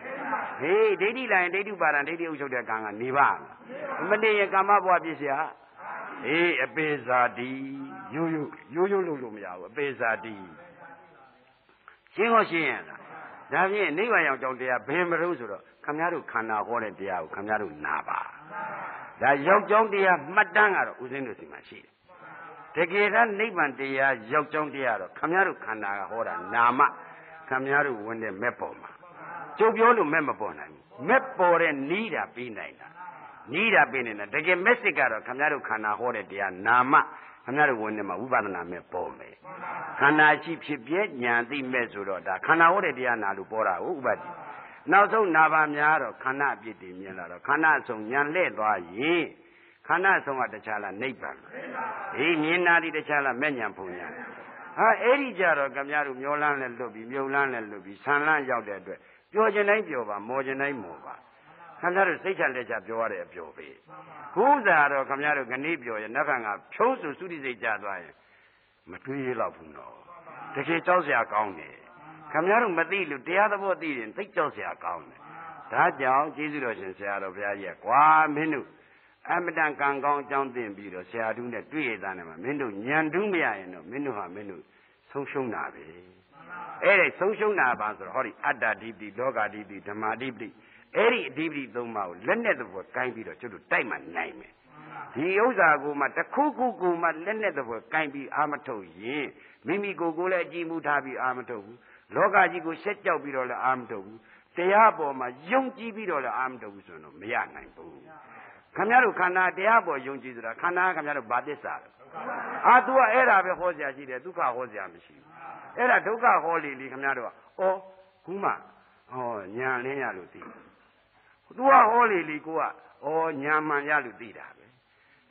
Speaker 2: ဟေးဒိဋ္ဌိလာရင်ဒိဋ္ဌိပါဒံဒိဋ္ဌိဥချုပ်တဲ့ကံကနေပါမနေရင်ကာမဘဝပြည့်စရာအေးအပေဇာတိရိုးရိုးရိုးရိုးလို့လို့မရဘူးအပေဇာတိ ရှင်းတော့ရှင်းရလားဒါဖြင့်နိဗ္ဗာန်ရောက်ကြောင်းတရားဘယ်မလို့ဆိုတော့ခမည်းတော်ခန္ဓာဟောတဲ့တရားကိုခမည်းတော်နာပါဒါရောက်ကြောင်းတရားမှတ်တမ်းကတော့ဦးဇင်းတို့စီမှာရှိတယ်တကယ်တမ်းနိဗ္ဗာန်တရားရောက်ကြောင်းတရားတော့ခမည်းတော်ခန္ဓာကဟောတာနာမခမည်းတော်ဝင်တဲ့မဲ့ပေါ်မှာကျုပ်ပြောလို့မဲ့မပေါ်နိုင်ဘူးမဲ့ပေါ်တဲ့နီးတာပြီးနိုင်တာနီးတာပြီးနေတာတကယ်မက်စစ်ကတော့ခမည်းတော်ခန္ဓာဟောတဲ့တရားနာမ ခင်ဗျားတို့ဝင်နေမှာဝိပဿနာမဲ့ပေါ်မယ်ခန္ဓာရှိဖြစ်ပြညာသိမဲ့ဆိုတော့ဒါခန္ဓာဟောတဲ့တရားနာလို့ပေါ်တာဟုတ်ဥပတိနောက်ဆုံးနာပါများတော့ခန္ဓာအပြစ်တွေမြင်လာတော့ခန္ဓာဆုံးညာလှဲ့သွားရင်ခန္ဓာဆုံးကတခြားလားနိဗ္ဗာန်အေးမြင်နာတိတခြားလားမဲ့ညာဖုန်ညာဟာအဲ့ဒီကြတော့ခင်ဗျားတို့မျောလန်းလဲလွတ်ပြီးမြုံလန်းလဲလွတ်ပြီးဆန်လန်းရောက်တဲ့အတွက်ပျော်ခြင်းတိုင်းပျော်ပါမော်ခြင်းတိုင်းမော်ပါ ခင်ဗျားတို့စိတ်ချလက်ချပြောရတဲ့အပြောပဲခုစားတော့ခင်ဗျားတို့ခဏိပြောရနတ်ခန့်ကဖြုံးစုစုတိစိတ်ကြသွားရင်မတွေးရတော့ဘူးနော်တကယ်ကြောက်စရာကောင်းတယ်ခင်ဗျားတို့မသိလို့တရားသဘောသိရင်သိကြောက်စရာကောင်းတယ်ဒါကြောင့်ကျေးဇူးတော်ရှင်ဆရာတော်ဘုရားကြီးကွာမင်းတို့အမတန်ကံကောင်းအကြောင်းသင်ပြီးတော့ဆရာတူးနဲ့တွေ့ရတဲ့နဲ့မှာမင်းတို့ညံတူးမရရင်တော့မင်းတို့ဟာမင်းတို့ဆုံးရှုံးတာပဲအဲ့ဒီဆုံးရှုံးတာပါဆိုတော့ဟောဒီအတ္တဓိတိလောကဓိတိဓမ္မာဓိတိ အဲ့ဒီအဓိပတိသုံးပါးကိုလက်နဲ့သဘောကိုင်းပြီးတော့ကျွတ်တို့တိုက်မှနိုင်မယ်ဒီဥစ္စာကိုမှတစ်ခုခုကိုမှလက်နဲ့သဘောကိုင်းပြီးအာမထုတ်ရင်မိမိကိုယ်ကိုလည်းအကြည့်မှုထားပြီးအာမထုတ်ဘူးလောကကြီးကိုရှက်ကြောက်ပြီးတော့လည်းအာမထုတ်ဘူးတရားပေါ်မှာယုံကြည်ပြီးတော့လည်းအာမထုတ်ဘူးဆိုတော့မရနိုင်ဘူးခင်ဗျားတို့ခန္ဓာတရားပေါ်ယုံကြည်ဆိုတာခန္ဓာခင်ဗျားတို့ဘာသစ္စာလဲအာ तू ကအဲ့ဒါပဲဟောစရာရှိတယ်ဒုက္ခဟောစရာမရှိဘူးအဲ့ဒါဒုက္ခဟောလေလေခင်ဗျားတို့ကဩခုမှဟောညာလင်းရလို့သိတယ် သူကဟောလေလေကိုကဩညာမှန်ရလို့သိတာပဲ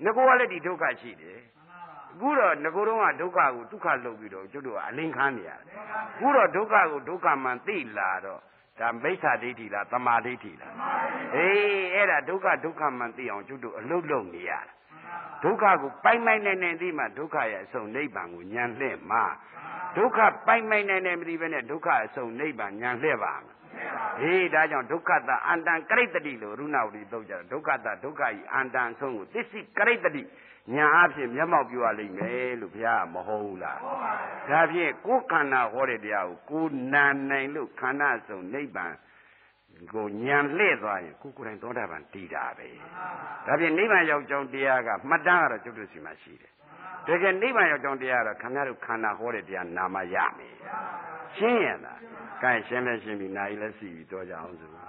Speaker 2: ငကိုကလည်းဒီဒုက္ခရှိတယ်အခုတော့ငကိုတော့ကဒုက္ခကိုဒုက္ခလုပ်ပြီးတော့ကျွတ်တို့ကအလင်းခန်းနေရတယ်အခုတော့ဒုက္ခကိုဒုက္ခမှန်သိလာတော့ဒါမိစ္ဆာဒိဋ္ဌိလားတမာဒိဋ္ဌိလားအေးအဲ့ဒါဒုက္ခဒုက္ခမှန်သိအောင်ကျွတ်တို့အလုတ်လုံနေရတာဒုက္ခကိုပိုင်ပိုင်နိုင်နိုင်သိမှဒုက္ခရဲ့အဆုံးနိဗ္ဗာန်ကိုညံလှဲ့မှာဒုက္ခပိုင်ပိုင်နိုင်နိုင်မသိဘဲနဲ့ဒုက္ခအဆုံးနိဗ္ဗာန်ညံလှဲ့ပါမယ် ဟေးဒါကြောင့်ဒုက္ခတအန္တံကရိတ္တိလို့ရုဏဝတိတုတ်ကြတယ်ဒုက္ခတဒုက္ခဤအန္တံဆုံးကိုသစ္စိကရိတ္တိညာအဖြစ်မျက်မှောက်ပြုရလိမ့်မယ်လို့ဘုရားမဟုတ်ဘူးလားဒါဖြင့်ကိုယ်ခန္ဓာဟောတဲ့တရားကိုကိုနာနိုင်လို့ခန္ဓာဆုံးနိဗ္ဗာန်ကိုညံလှဲ့သွားရင်ကိုကိုယ်တိုင်သောတာပန်တည်တာပဲဒါဖြင့်နိဗ္ဗာန်ရောက်ကြောင်းတရားကမှတ်တမ်းကတော့ကျုပ်တို့စီမှာရှိတယ်တကယ်နိဗ္ဗာန်ရောက်ကြောင်းတရားကတော့ခမရတို့ခန္ဓာဟောတဲ့တရားနာမရမယ်ရှင်းရလား ကဲရှင်းလဲရှင်းပြီနာရီလဲစီပြီတော့ကြအောင်ဆိုပါ